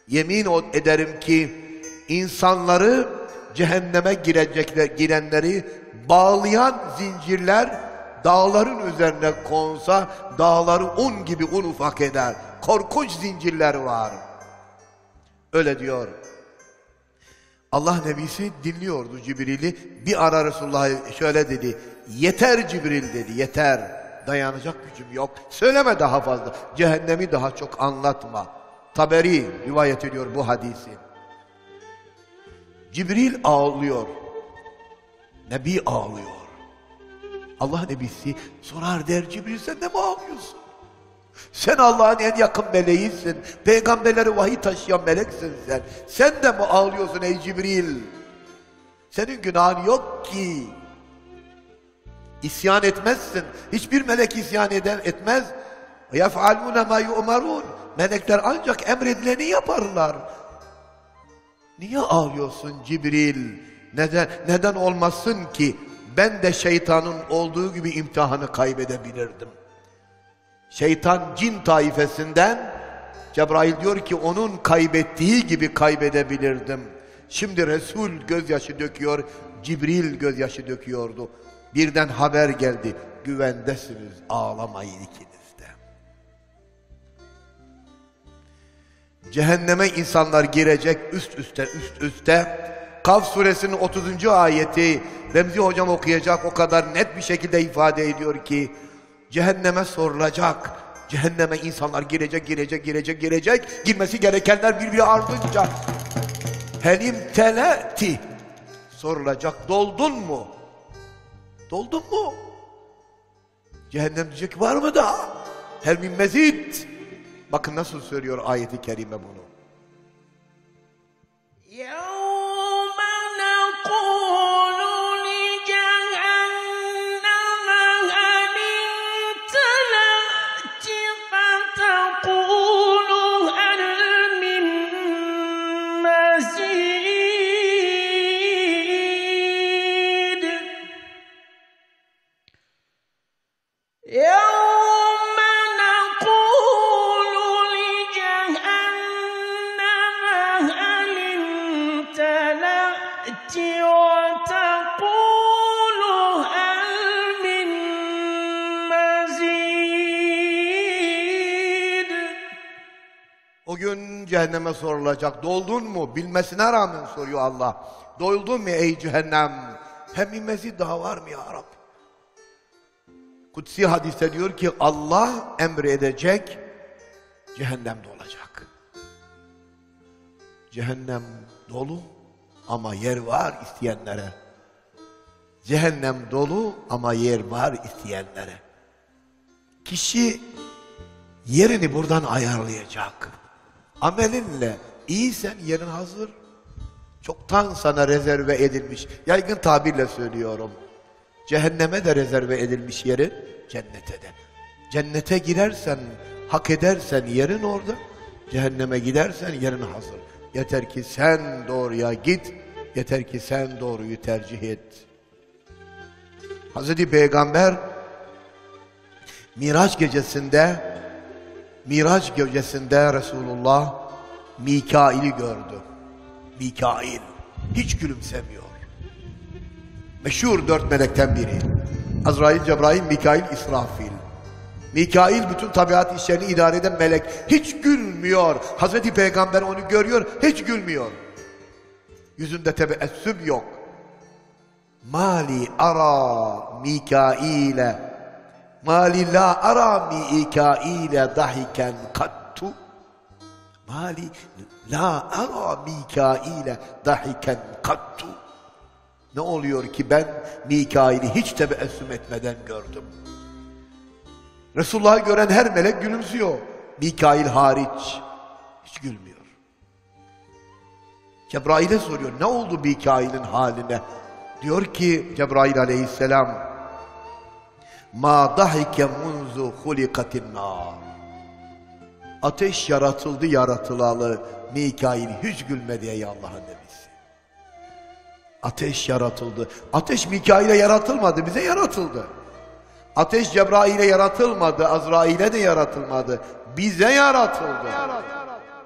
Yemin ederim ki insanları cehenneme girecekler, girenleri bağlayan zincirler dağların üzerine konsa dağları un gibi un ufak eder. Korkunç zincirler var. Öyle diyor. Allah Nebisi dinliyordu Cibril'i. Bir ara Resulullah şöyle dedi. Yeter Cibril dedi yeter. dayanacak gücüm yok. Söyleme daha fazla. Cehennemi daha çok anlatma. Taberi rivayet ediyor bu hadisi. Cibril ağlıyor. Nebi ağlıyor. Allah nebisi sorar der Cibril sen de mi ağlıyorsun? Sen Allah'ın en yakın meleğisin. Peygamberlere vahiy taşıyan meleksin sen. Sen de mi ağlıyorsun ey Cibril? Senin günahın yok ki. İsyan etmezsin. Hiçbir melek isyan eder, etmez. يَفْعَلُونَ مَا يُؤْمَرُونَ Melekler ancak emredileni yaparlar. Niye ağlıyorsun Cibril? Neden, neden olmasın ki ben de şeytanın olduğu gibi imtihanı kaybedebilirdim. Şeytan cin taifesinden Cebrail diyor ki onun kaybettiği gibi kaybedebilirdim. Şimdi Resul gözyaşı döküyor, Cibril gözyaşı döküyordu. Birden haber geldi. Güvendesiniz, ağlamayın ikiniz Cehenneme insanlar girecek üst üste üst üste. Kaf suresinin 30. ayeti Remzi hocam okuyacak o kadar net bir şekilde ifade ediyor ki cehenneme sorulacak. Cehenneme insanlar girecek, girecek, girecek, girecek. Girmesi gerekenler birbiri ardınca. Helim teleti sorulacak. Doldun mu? Doldun mu? Cehennem diyecek var mı daha? Hel min mezid. Bakın nasıl söylüyor ayeti kerime bunu. Ya O gün cehenneme sorulacak. Doldun mu? Bilmesine rağmen soruyor Allah. Doldun mu ey cehennem? Hem bir mezid daha var mı ya Rab? Kutsi hadiste diyor ki Allah emredecek cehennem dolacak. Cehennem dolu ama yer var isteyenlere. Cehennem dolu ama yer var isteyenlere. Kişi yerini buradan ayarlayacak. Amelinle iyisen yerin hazır. Çoktan sana rezerve edilmiş. Yaygın tabirle söylüyorum. Cehenneme de rezerve edilmiş yerin cennete de. Cennete girersen, hak edersen yerin orada. Cehenneme gidersen yerin hazır. Yeter ki sen doğruya git. Yeter ki sen doğruyu tercih et. Hazreti Peygamber Miraç gecesinde Miraç gecesinde Resulullah Mikail'i gördü. Mikail hiç gülümsemiyor. Meşhur dört melekten biri. Azrail, Cebrail, Mikail, İsrafil. Mikail bütün tabiat işlerini idare eden melek. Hiç gülmüyor. Hazreti Peygamber onu görüyor, hiç gülmüyor. Yüzünde tebeessüm yok. Mali ara Mikail'e Mali la ara Mikail'e dahiken kattu Mali la ara Mikail'e dahiken kattu Ne oluyor ki ben Mikail'i hiç tebeessüm etmeden gördüm. Resulullah'ı gören her melek gülümsüyor. Mikail hariç hiç gülmüyor. Cebrail'e soruyor ne oldu Mikail'in haline? Diyor ki Cebrail aleyhisselam Ma dahike munzu hulikatin nar Ateş yaratıldı yaratılalı Mikail hiç gülmedi ey Allah'ın nebisi. Ateş yaratıldı. Ateş Mikail'e yaratılmadı bize yaratıldı. Ateş Cebrail'e yaratılmadı, Azrail'e de yaratılmadı. Bize yaratıldı.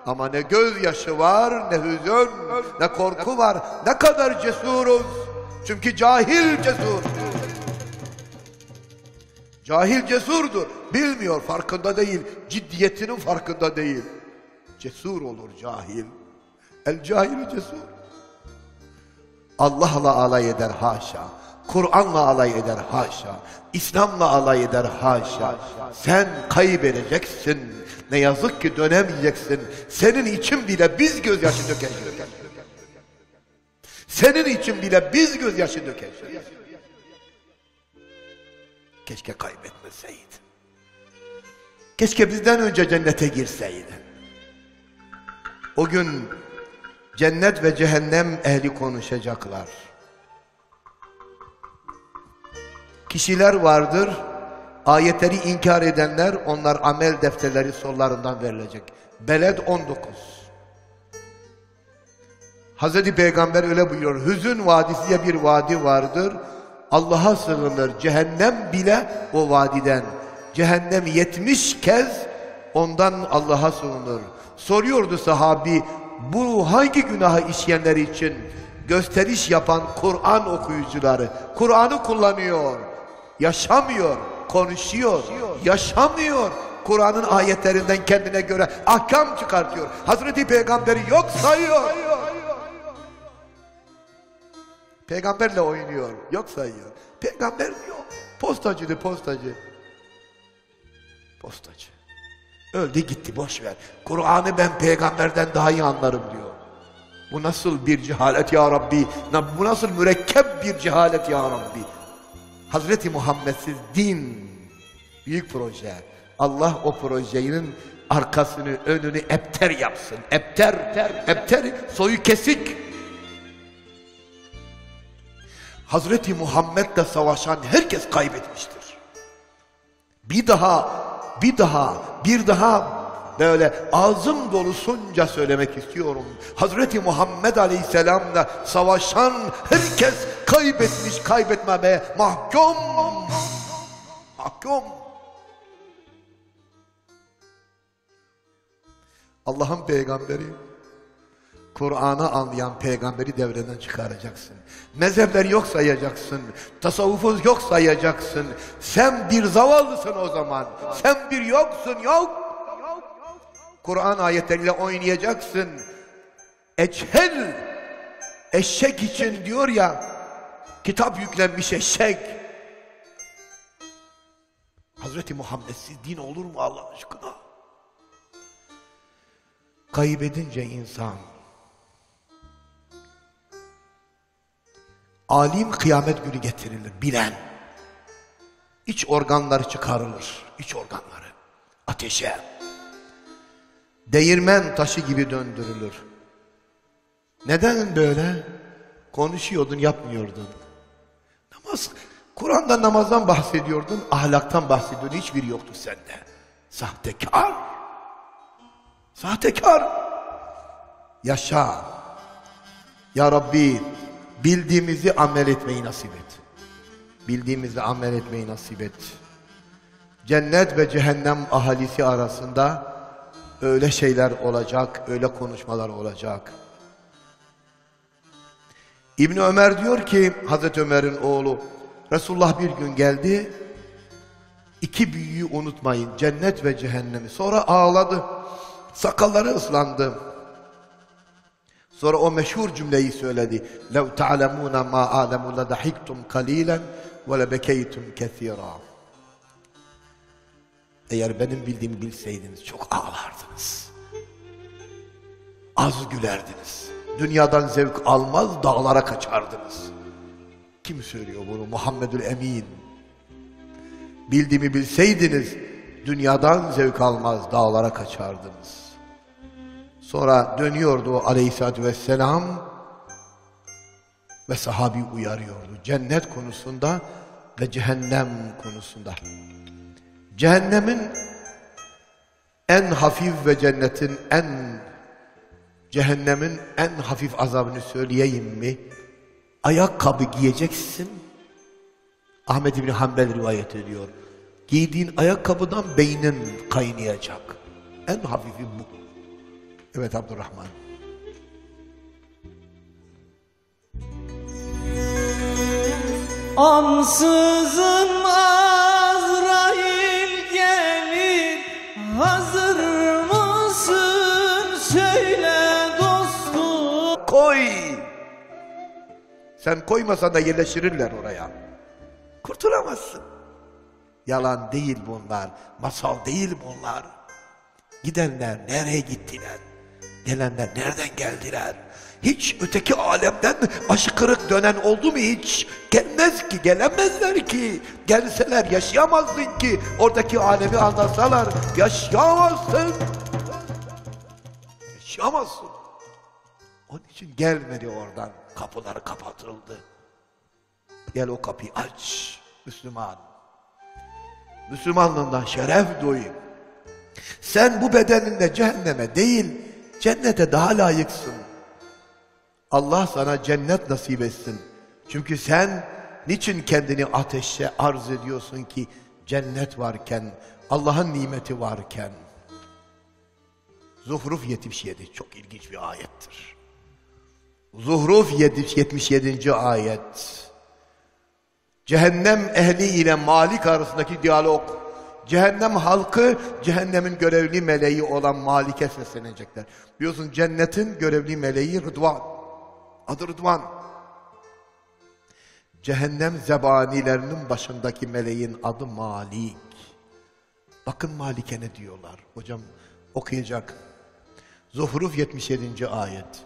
Ama ne gözyaşı var, ne hüzün, ne korku var. Ne kadar cesuruz. Çünkü cahil cesur. Cahil cesurdur. Bilmiyor, farkında değil. Ciddiyetinin farkında değil. Cesur olur cahil. El cahil cesur. Allah'la alay eder haşa. Kur'an'la alay eder haşa. İslam'la alay eder haşa. Sen kaybedeceksin. Ne yazık ki dönemeyeceksin. Senin için bile biz gözyaşı dökeceğiz. Senin için bile biz gözyaşı dökeceğiz. Keşke kaybetmeseydin. Keşke bizden önce cennete girseydin. O gün cennet ve cehennem ehli konuşacaklar. Kişiler vardır, ayetleri inkar edenler, onlar amel defterleri sollarından verilecek. Beled 19. Hazreti Peygamber öyle buyuruyor. Hüzün vadisi diye bir vadi vardır. Allah'a sığınır. Cehennem bile o vadiden. Cehennem yetmiş kez ondan Allah'a sığınır. Soruyordu sahabi bu hangi günahı işleyenler için gösteriş yapan Kur'an okuyucuları. Kur'an'ı kullanıyor. Yaşamıyor. Konuşuyor. Yaşamıyor. Kur'an'ın ayetlerinden kendine göre ahkam çıkartıyor. Hazreti Peygamberi yok sayıyor. Peygamberle oynuyor. Yok sayıyor. Peygamber yok. Postacıydı postacı. Postacı. Öldü gitti boş ver. Kur'an'ı ben peygamberden daha iyi anlarım diyor. Bu nasıl bir cehalet ya Rabbi? Bu nasıl mürekkep bir cehalet ya Rabbi? Hazreti Muhammedsiz din büyük proje. Allah o projenin arkasını önünü epter yapsın. Epter, epter soyu kesik. Hazreti Muhammed'le savaşan herkes kaybetmiştir. Bir daha, bir daha, bir daha böyle ağzım dolusunca söylemek istiyorum. Hazreti Muhammed Aleyhisselam'la savaşan herkes kaybetmiş, kaybetmemeye mahkum. Mahkum. Allah'ın peygamberi Kur'an'ı anlayan peygamberi devreden çıkaracaksın. Mezhepler yok sayacaksın. Tasavvufu yok sayacaksın. Sen bir zavallısın o zaman. Sen bir yoksun yok. Kur'an ayetleriyle oynayacaksın. Eçhel eşek için diyor ya kitap yüklenmiş eşek. Hazreti Muhammedsiz din olur mu Allah aşkına? Kaybedince insan alim kıyamet günü getirilir bilen. İç organları çıkarılır iç organları ateşe. Değirmen taşı gibi döndürülür. Neden böyle? Konuşuyordun yapmıyordun. Namaz Kur'an'da namazdan bahsediyordun ahlaktan bahsediyordun. Hiçbiri yoktu sende. Sahtekar. Sahtekar. Yaşa. Ya Rabbi bildiğimizi amel etmeyi nasip et. Bildiğimizi amel etmeyi nasip et. Cennet ve cehennem ahalisi arasında öyle şeyler olacak, öyle konuşmalar olacak. İbn Ömer diyor ki Hazreti Ömer'in oğlu Resulullah bir gün geldi. İki büyüyü unutmayın. Cennet ve cehennemi. Sonra ağladı. Sakalları ıslandı. Sonra o meşhur cümleyi söyledi. لَوْ تَعْلَمُونَ مَا آلَمُ لَدَحِكْتُمْ قَلِيلًا وَلَبَكَيْتُمْ كَثِيرًا Eğer benim bildiğimi bilseydiniz çok ağlardınız. Az gülerdiniz. Dünyadan zevk almaz dağlara kaçardınız. Kim söylüyor bunu? Muhammedül Emin. Bildiğimi bilseydiniz dünyadan zevk almaz dağlara kaçardınız. Sonra dönüyordu o aleyhissalatü vesselam ve sahabi uyarıyordu. Cennet konusunda ve cehennem konusunda. Cehennemin en hafif ve cennetin en cehennemin en hafif azabını söyleyeyim mi? Ayakkabı giyeceksin. Ahmet İbni Hanbel rivayet ediyor. Giydiğin ayakkabıdan beynin kaynayacak. En hafifi bu. Evet Abdurrahman. Ansızın Azrail gelir Hazır mısın söyle dostum Koy. Sen koymasan da yerleştirirler oraya. Kurtulamazsın. Yalan değil bunlar. Masal değil bunlar. Gidenler nereye gittiler? Gelenler nereden geldiler? Hiç öteki alemden başı dönen oldu mu hiç? Gelmez ki, gelemezler ki. Gelseler yaşayamazdın ki. Oradaki alemi anlatsalar yaşayamazsın. Yaşayamazsın. Onun için gelmedi oradan. Kapıları kapatıldı. Gel o kapıyı aç Müslüman. Müslümanlığından şeref duy. Sen bu bedeninle cehenneme değil, cennete daha layıksın. Allah sana cennet nasip etsin. Çünkü sen niçin kendini ateşe arz ediyorsun ki cennet varken, Allah'ın nimeti varken? Zuhruf 77 çok ilginç bir ayettir. Zuhruf 77. ayet. Cehennem ehli ile Malik arasındaki diyalog. Cehennem halkı cehennemin görevli meleği olan Malik'e seslenecekler. Biliyorsun cennetin görevli meleği Rıdvan. Adı Rıdvan. Cehennem zebanilerinin başındaki meleğin adı Malik. Bakın Malik'e ne diyorlar. Hocam okuyacak. Zuhruf 77. ayet.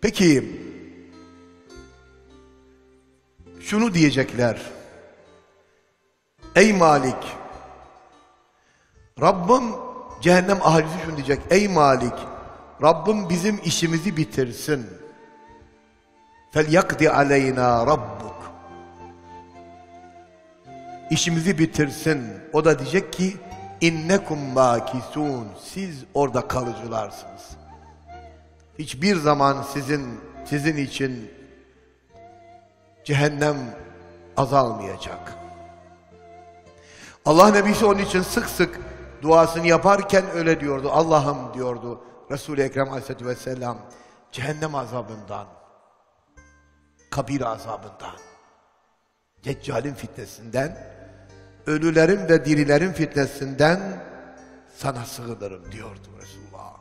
Peki şunu diyecekler. Ey Malik Rabbim cehennem ahalisi şunu diyecek. Ey Malik Rabbim bizim işimizi bitirsin. Fel yakdi aleyna rabbuk. İşimizi bitirsin. O da diyecek ki innekum makisun. Siz orada kalıcılarsınız. Hiçbir zaman sizin sizin için cehennem azalmayacak. Allah Nebisi onun için sık sık duasını yaparken öyle diyordu. Allah'ım diyordu Resul-i Ekrem Aleyhisselatü Vesselam cehennem azabından, kabir azabından, Deccal'in fitnesinden, ölülerin ve dirilerin fitnesinden sana sığınırım diyordu Resulullah.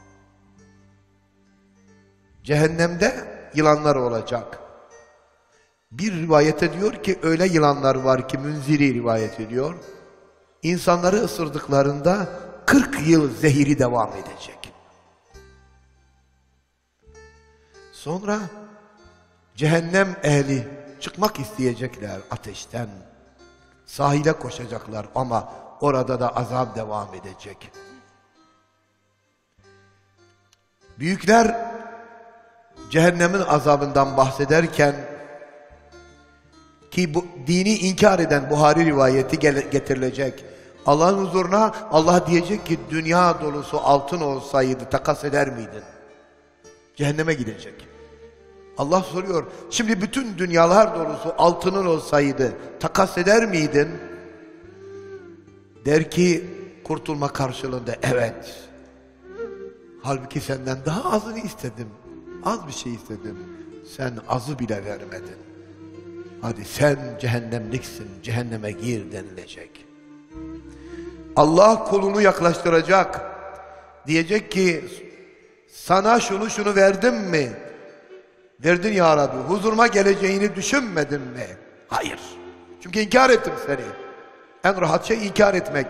Cehennemde yılanlar olacak. Bir rivayete diyor ki öyle yılanlar var ki Münziri rivayet ediyor. İnsanları ısırdıklarında 40 yıl zehiri devam edecek. Sonra cehennem ehli çıkmak isteyecekler ateşten. Sahile koşacaklar ama orada da azap devam edecek. Büyükler cehennemin azabından bahsederken ki bu dini inkar eden Buhari rivayeti getirilecek. Allah'ın huzuruna Allah diyecek ki dünya dolusu altın olsaydı takas eder miydin? Cehenneme gidecek. Allah soruyor. Şimdi bütün dünyalar dolusu altının olsaydı takas eder miydin? Der ki kurtulma karşılığında evet. Halbuki senden daha azını istedim. Az bir şey istedim. Sen azı bile vermedin. Hadi sen cehennemliksin, cehenneme gir denilecek. Allah kulunu yaklaştıracak. Diyecek ki sana şunu şunu verdim mi? Verdin ya Rabbi. Huzuruma geleceğini düşünmedin mi? Hayır. Çünkü inkar ettim seni. En rahat şey inkar etmek.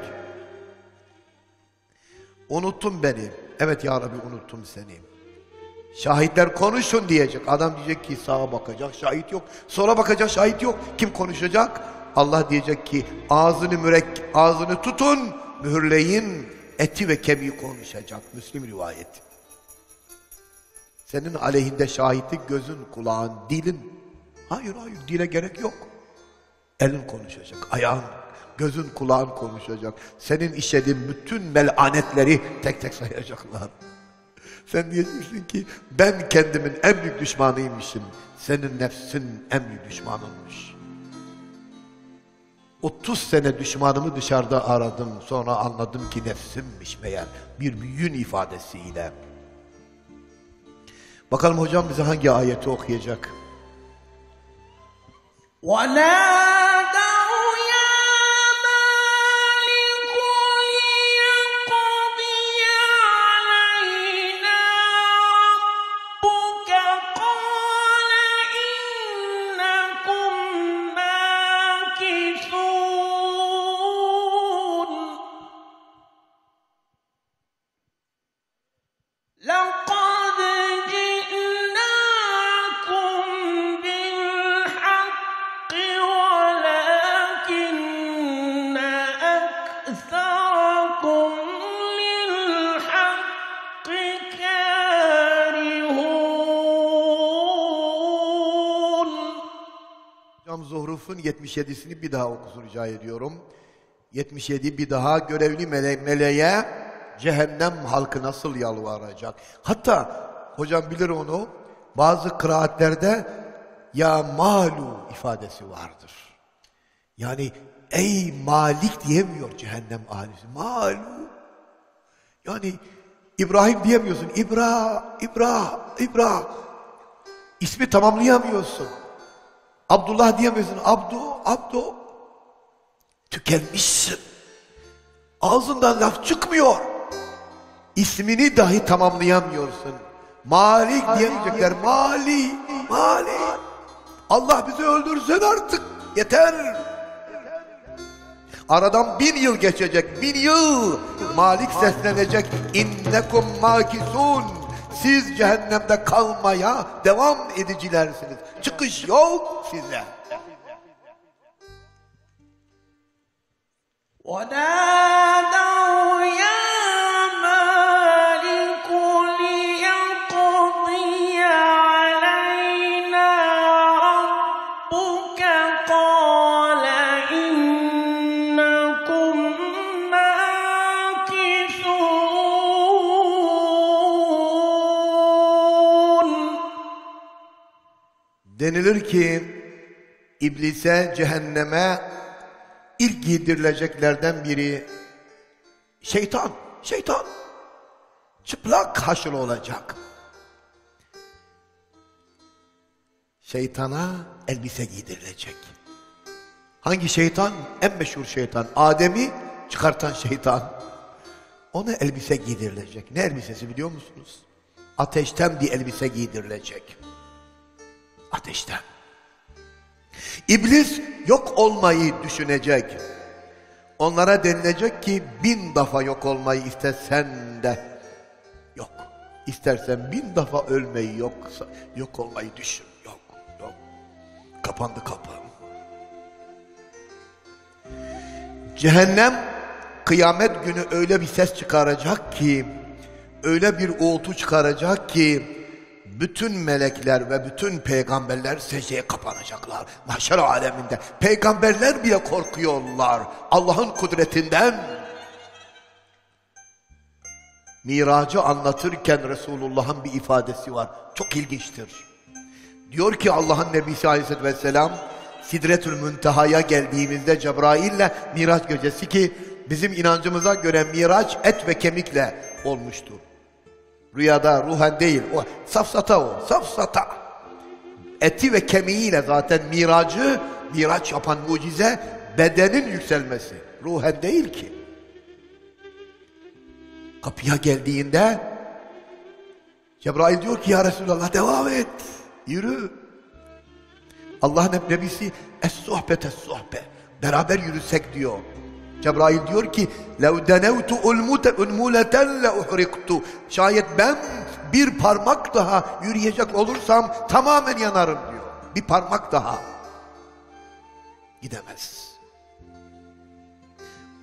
Unuttun beni. Evet ya Rabbi unuttum seni. Şahitler konuşun diyecek. Adam diyecek ki sağa bakacak şahit yok. Sola bakacak şahit yok. Kim konuşacak? Allah diyecek ki ağzını mürek ağzını tutun, mühürleyin. Eti ve kemiği konuşacak. Müslim rivayeti. Senin aleyhinde şahitlik gözün, kulağın, dilin. Hayır hayır dile gerek yok. Elin konuşacak, ayağın, gözün, kulağın konuşacak. Senin işlediğin bütün melanetleri tek tek sayacaklar. Sen diyeceksin ki ben kendimin en büyük düşmanıymışım. Senin nefsin en büyük düşmanınmış. 30 sene düşmanımı dışarıda aradım. Sonra anladım ki nefsimmiş meğer. Bir büyün ifadesiyle. Bakalım hocam bize hangi ayeti okuyacak? ونادوا 77'sini bir daha okusun rica ediyorum. 77 bir daha görevli mele meleğe cehennem halkı nasıl yalvaracak? Hatta hocam bilir onu bazı kıraatlerde ya malu ifadesi vardır. Yani ey malik diyemiyor cehennem ahalisi. Malu. Yani İbrahim diyemiyorsun. İbra, İbra, İbra. İsmi tamamlayamıyorsun. Abdullah diyemiyorsun. Abdu, Abdu. Tükenmişsin. Ağzından laf çıkmıyor. İsmini dahi tamamlayamıyorsun. Malik diyemeyecekler. Mali, Mali. Allah bizi öldürsün artık. Yeter. Aradan bin yıl geçecek. Bin yıl. Malik seslenecek. İnnekum makisun. Siz cehennemde kalmaya devam edicilersiniz. Çıkış yok size. ونادوا Denilir ki iblise, cehenneme ilk giydirileceklerden biri şeytan, şeytan. Çıplak haşır olacak. Şeytana elbise giydirilecek. Hangi şeytan? En meşhur şeytan. Adem'i çıkartan şeytan. Ona elbise giydirilecek. Ne elbisesi biliyor musunuz? Ateşten bir elbise giydirilecek. Ateşten. İblis yok olmayı düşünecek. Onlara denilecek ki bin defa yok olmayı istesen de yok. İstersen bin defa ölmeyi yoksa yok olmayı düşün. Yok, yok. Kapandı kapı. Cehennem kıyamet günü öyle bir ses çıkaracak ki, öyle bir uğultu çıkaracak ki, bütün melekler ve bütün peygamberler secdeye kapanacaklar. Mahşer aleminde. Peygamberler bile korkuyorlar Allah'ın kudretinden. Miracı anlatırken Resulullah'ın bir ifadesi var. Çok ilginçtir. Diyor ki Allah'ın Nebisi Aleyhisselatü Vesselam Sidretül Münteha'ya geldiğimizde Cebrail'le Miraç gecesi ki bizim inancımıza göre Miraç et ve kemikle olmuştur. Rüyada ruhen değil. O safsata o. Safsata. Eti ve kemiğiyle zaten miracı, miraç yapan mucize bedenin yükselmesi. Ruhen değil ki. Kapıya geldiğinde Cebrail diyor ki ya Resulallah devam et. Yürü. Allah'ın hep nebisi es-sohbet es-sohbet. Beraber yürüsek diyor. Cebrail diyor ki لَوْ دَنَوْتُ اُلْمُولَةً لَاُحْرِقْتُ Şayet ben bir parmak daha yürüyecek olursam tamamen yanarım diyor. Bir parmak daha. Gidemez.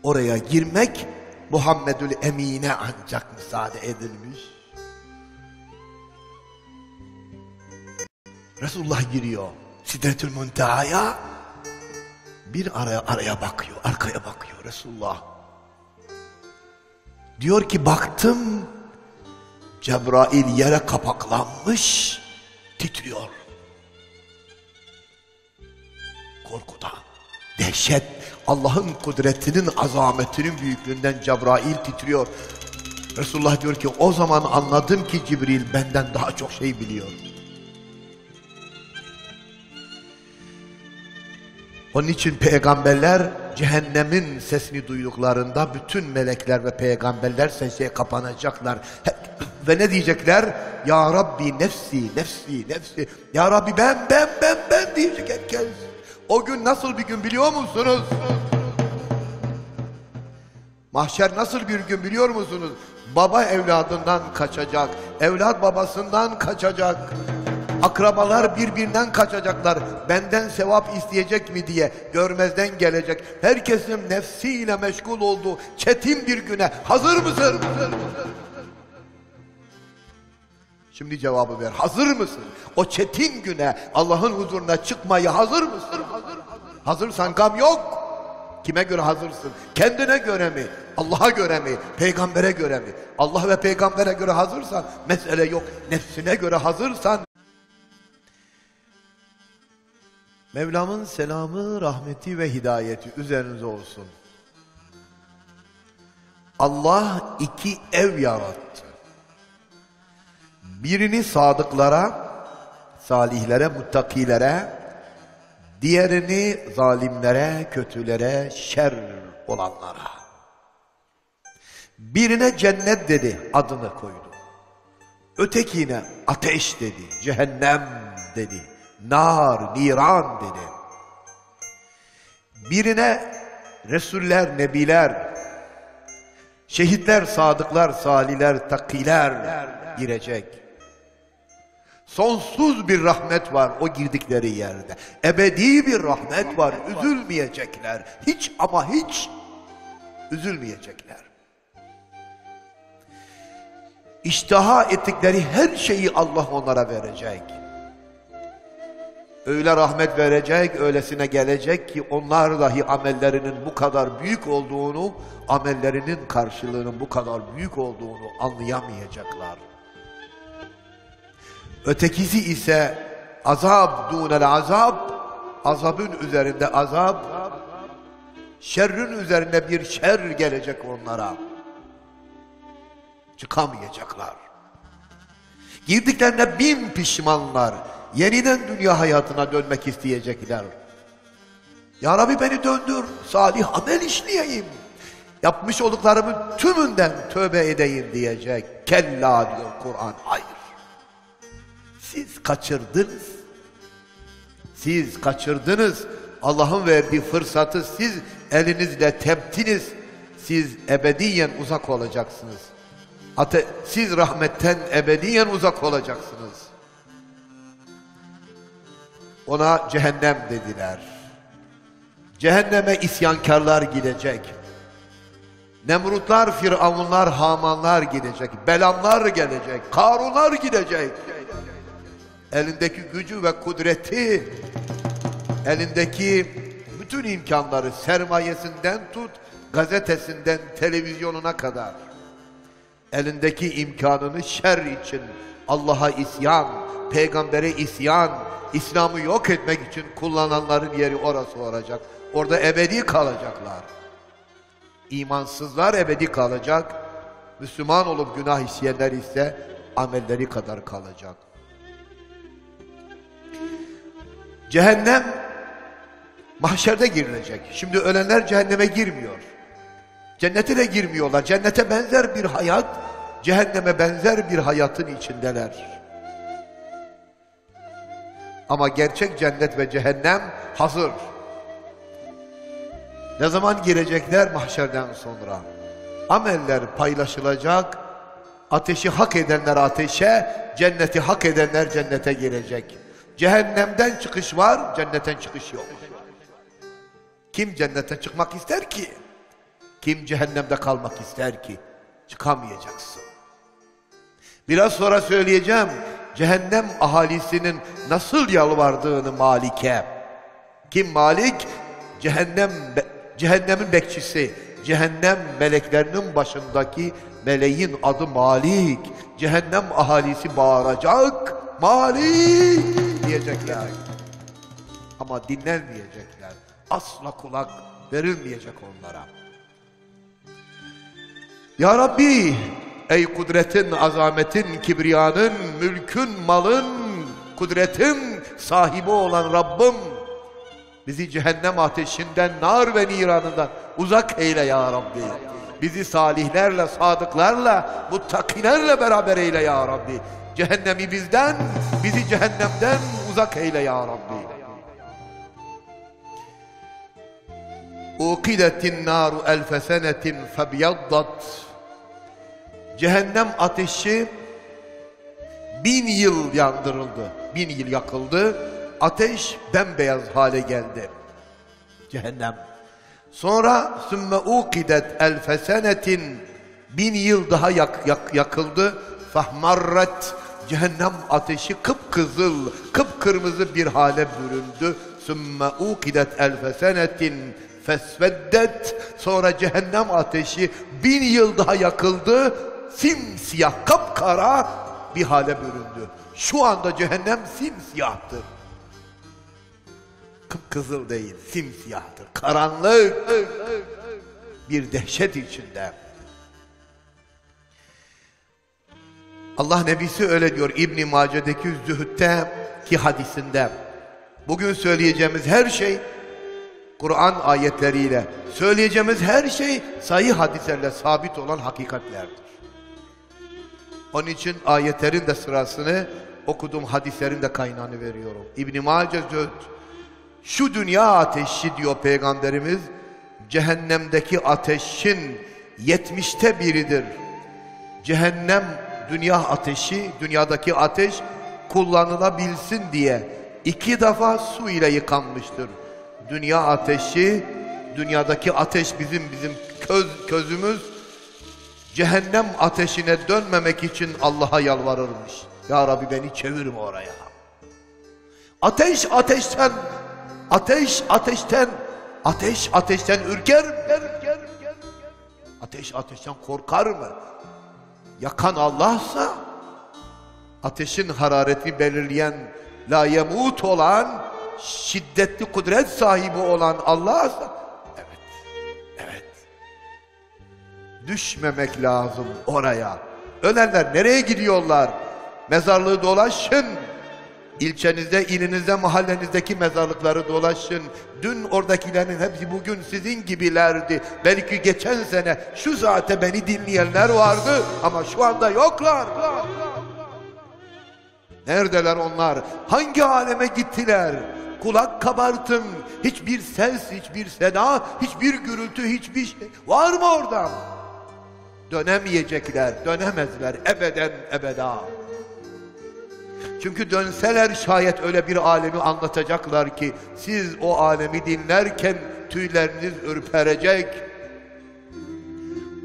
Oraya girmek Muhammedül Emine ancak müsaade edilmiş. Resulullah giriyor. Sidretül Munteha'ya bir araya araya bakıyor, arkaya bakıyor Resulullah. Diyor ki baktım Cebrail yere kapaklanmış titriyor. Korkudan, dehşet, Allah'ın kudretinin azametinin büyüklüğünden Cebrail titriyor. Resulullah diyor ki o zaman anladım ki Cibril benden daha çok şey biliyor. Onun için peygamberler cehennemin sesini duyduklarında bütün melekler ve peygamberler secdeye kapanacaklar. Ve ne diyecekler? Ya Rabbi nefsi, nefsi, nefsi. Ya Rabbi ben, ben, ben, ben diyecek herkes. O gün nasıl bir gün biliyor musunuz? Mahşer nasıl bir gün biliyor musunuz? Baba evladından kaçacak, evlat babasından kaçacak. Akrabalar birbirinden kaçacaklar. Benden sevap isteyecek mi diye görmezden gelecek. Herkesin nefsiyle meşgul olduğu çetin bir güne hazır mısın? Şimdi cevabı ver. Hazır mısın? O çetin güne Allah'ın huzuruna çıkmayı hazır mısın? Hazırsan gam yok. Kime göre hazırsın? Kendine göre mi? Allah'a göre mi? Peygambere göre mi? Allah ve peygambere göre hazırsan mesele yok. Nefsine göre hazırsan Mevlam'ın selamı, rahmeti ve hidayeti üzerinize olsun. Allah iki ev yarattı. Birini sadıklara, salihlere, muttakilere, diğerini zalimlere, kötülere, şer olanlara. Birine cennet dedi, adını koydu. Ötekine ateş dedi, cehennem dedi, nar, niran dedi. Birine Resuller, Nebiler, şehitler, sadıklar, saliler, takiler girecek. Sonsuz bir rahmet var o girdikleri yerde. Ebedi bir rahmet var. Üzülmeyecekler. Hiç ama hiç üzülmeyecekler. İştaha ettikleri her şeyi Allah onlara verecek. Öyle rahmet verecek, öylesine gelecek ki onlar dahi amellerinin bu kadar büyük olduğunu, amellerinin karşılığının bu kadar büyük olduğunu anlayamayacaklar. Ötekisi ise azab dunel azab, azabın üzerinde azap, şerrin üzerine bir şer gelecek onlara. Çıkamayacaklar. Girdiklerine bin pişmanlar. Yeniden dünya hayatına dönmek isteyecekler. Ya Rabbi beni döndür, salih amel işleyeyim. Yapmış olduklarımın tümünden tövbe edeyim diyecek. Kella diyor Kur'an. Hayır. Siz kaçırdınız. Siz kaçırdınız. Allah'ın verdiği fırsatı siz elinizle teptiniz. Siz ebediyen uzak olacaksınız. Ate siz rahmetten ebediyen uzak olacaksınız. Ona cehennem dediler. Cehenneme isyankarlar gidecek. Nemrutlar, Firavunlar, Hamanlar gidecek. Belamlar gelecek. Karunlar gidecek. Elindeki gücü ve kudreti, elindeki bütün imkanları sermayesinden tut, gazetesinden televizyonuna kadar elindeki imkanını şer için Allah'a isyan, peygambere isyan, İslam'ı yok etmek için kullananların yeri orası olacak. Orada ebedi kalacaklar. İmansızlar ebedi kalacak. Müslüman olup günah işleyenler ise amelleri kadar kalacak. Cehennem mahşerde girilecek. Şimdi ölenler cehenneme girmiyor. Cennete de girmiyorlar. Cennete benzer bir hayat, cehenneme benzer bir hayatın içindeler. Ama gerçek cennet ve cehennem hazır. Ne zaman girecekler? Mahşerden sonra. Ameller paylaşılacak. Ateşi hak edenler ateşe, cenneti hak edenler cennete girecek. Cehennemden çıkış var, cennetten çıkış yok. Kim cennete çıkmak ister ki? Kim cehennemde kalmak ister ki? Çıkamayacaksın. Biraz sonra söyleyeceğim cehennem ahalisinin nasıl yalvardığını Malik'e. Kim Malik? Cehennem cehennemin bekçisi. Cehennem meleklerinin başındaki meleğin adı Malik. Cehennem ahalisi bağıracak. Malik diyecekler. Ama dinlenmeyecekler. Asla kulak verilmeyecek onlara. Ya Rabbi ey kudretin, azametin, kibriyanın, mülkün, malın, kudretin sahibi olan Rabbim bizi cehennem ateşinden, nar ve niranından uzak eyle ya Rabbi. Bizi salihlerle, sadıklarla, muttakilerle beraber eyle ya Rabbi. Cehennemi bizden, bizi cehennemden uzak eyle ya Rabbi. Ukidetin naru elfe senetin febyaddat Cehennem ateşi bin yıl yandırıldı. Bin yıl yakıldı. Ateş bembeyaz hale geldi. Cehennem. Sonra sümme ukidet elfe senetin bin yıl daha yak, yak, yakıldı. Fahmarret cehennem ateşi kıpkızıl, kıpkırmızı bir hale büründü. Sümme ukidet elfe senetin fesveddet. Sonra cehennem ateşi bin yıl daha yakıldı. Simsiyah, kapkara bir hale büründü. Şu anda cehennem simsiyahtır. Kıpkızıl değil, simsiyahtır. Karanlık bir dehşet içinde. Allah Nebisi öyle diyor İbn Mace'deki Zühd'te ki hadisinde. Bugün söyleyeceğimiz her şey Kur'an ayetleriyle, söyleyeceğimiz her şey sahih hadislerle sabit olan hakikatlerdir. Onun için ayetlerin de sırasını okuduğum hadislerin de kaynağını veriyorum. İbn Mace şu dünya ateşi diyor peygamberimiz cehennemdeki ateşin yetmişte biridir. Cehennem dünya ateşi, dünyadaki ateş kullanılabilsin diye iki defa su ile yıkanmıştır. Dünya ateşi, dünyadaki ateş bizim bizim köz, közümüz cehennem ateşine dönmemek için Allah'a yalvarırmış. Ya Rabbi beni çevirme oraya. Ateş ateşten, ateş ateşten, ateş ateşten ürker mi? Ateş ateşten korkar mı? Yakan Allah'sa, ateşin hararetini belirleyen, la yemut olan, şiddetli kudret sahibi olan Allah'sa, Düşmemek lazım oraya. Ölenler nereye gidiyorlar? Mezarlığı dolaşın. İlçenizde, ilinizde, mahallenizdeki mezarlıkları dolaşın. Dün oradakilerin hepsi bugün sizin gibilerdi. Belki geçen sene şu zaten beni dinleyenler vardı ama şu anda yoklar. Neredeler onlar? Hangi aleme gittiler? Kulak kabartın. Hiçbir ses, hiçbir seda, hiçbir gürültü, hiçbir şey. Var mı orada? Dönemeyecekler, dönemezler ebeden ebeda. Çünkü dönseler şayet öyle bir alemi anlatacaklar ki siz o alemi dinlerken tüyleriniz ürperecek.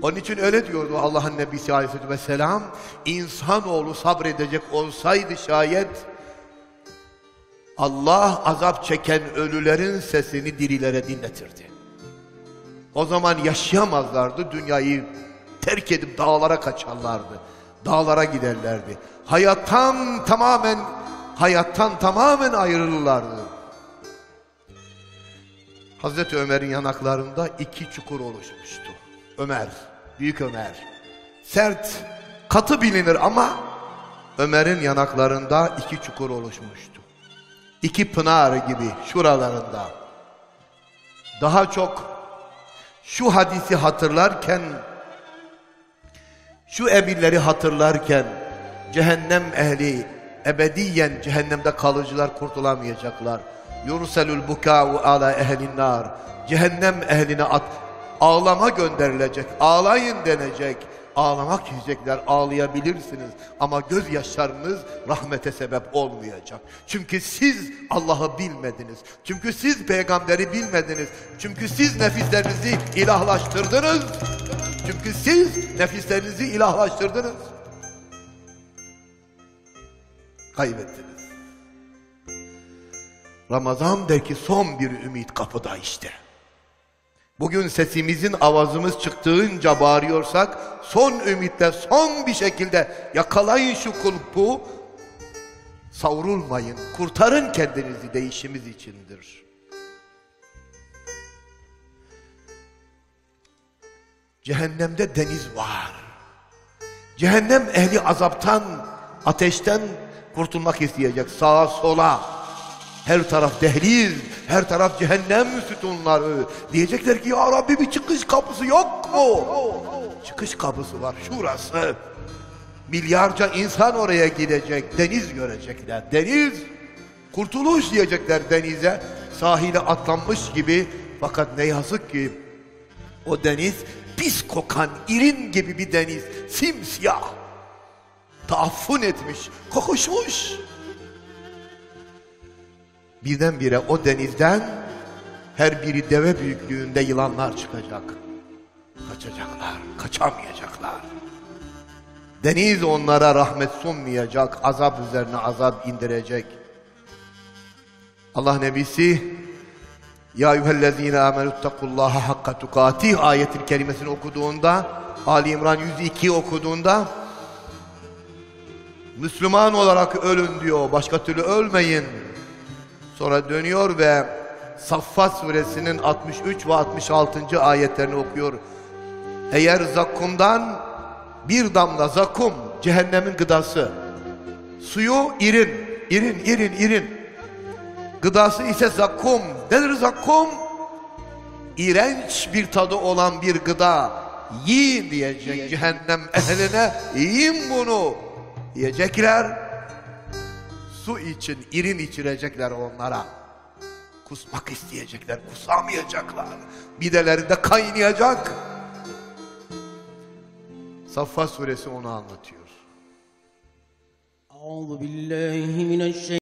Onun için öyle diyordu Allah'ın Nebisi Aleyhisselatü Vesselam. İnsanoğlu sabredecek olsaydı şayet Allah azap çeken ölülerin sesini dirilere dinletirdi. O zaman yaşayamazlardı dünyayı terk edip dağlara kaçarlardı. Dağlara giderlerdi. Hayattan tamamen hayattan tamamen ayrılırlardı. Hazreti Ömer'in yanaklarında iki çukur oluşmuştu. Ömer, büyük Ömer. Sert, katı bilinir ama Ömer'in yanaklarında iki çukur oluşmuştu. İki pınar gibi şuralarında. Daha çok şu hadisi hatırlarken şu emirleri hatırlarken cehennem ehli ebediyen cehennemde kalıcılar kurtulamayacaklar. Yurselül bukâ'u ala ehlin nar. Cehennem ehline at, ağlama gönderilecek. Ağlayın denecek. Ağlamak diyecekler, ağlayabilirsiniz. Ama gözyaşlarınız rahmete sebep olmayacak. Çünkü siz Allah'ı bilmediniz. Çünkü siz peygamberi bilmediniz. Çünkü siz nefislerinizi ilahlaştırdınız. Çünkü siz nefislerinizi ilahlaştırdınız. Kaybettiniz. Ramazan son bir ümit kapıda işte. Bugün sesimizin avazımız çıktığınca bağırıyorsak son ümitle son bir şekilde yakalayın şu kulpu savrulmayın kurtarın kendinizi değişimiz içindir. Cehennemde deniz var. Cehennem ehli azaptan, ateşten kurtulmak isteyecek sağa sola. Her taraf dehliz, her taraf cehennem sütunları. Diyecekler ki ya Rabbi bir çıkış kapısı yok mu? Çıkış kapısı var şurası. Milyarca insan oraya gidecek, deniz görecekler. Deniz, kurtuluş diyecekler denize. Sahile atlanmış gibi fakat ne yazık ki o deniz pis kokan irin gibi bir deniz. Simsiyah. Taaffun etmiş, kokuşmuş. Birdenbire o denizden her biri deve büyüklüğünde yılanlar çıkacak. Kaçacaklar, kaçamayacaklar. Deniz onlara rahmet sunmayacak, azap üzerine azap indirecek. Allah Nebisi Ya eyyühellezine amenüttekullaha hakka tukatih ayetin kerimesini okuduğunda Ali İmran 102 okuduğunda Müslüman olarak ölün diyor. Başka türlü ölmeyin. Sonra dönüyor ve Saffat suresinin 63 ve 66. ayetlerini okuyor. Eğer zakkumdan bir damla zakkum cehennemin gıdası. Suyu irin, irin, irin, irin. Gıdası ise zakkum. Nedir zakkum? İğrenç bir tadı olan bir gıda. Yiyin diyecek cehennem ehline. Yiyin bunu. Yiyecekler su için irin içirecekler onlara. Kusmak isteyecekler, kusamayacaklar. Midelerinde kaynayacak. Saffat suresi onu anlatıyor. Euzu.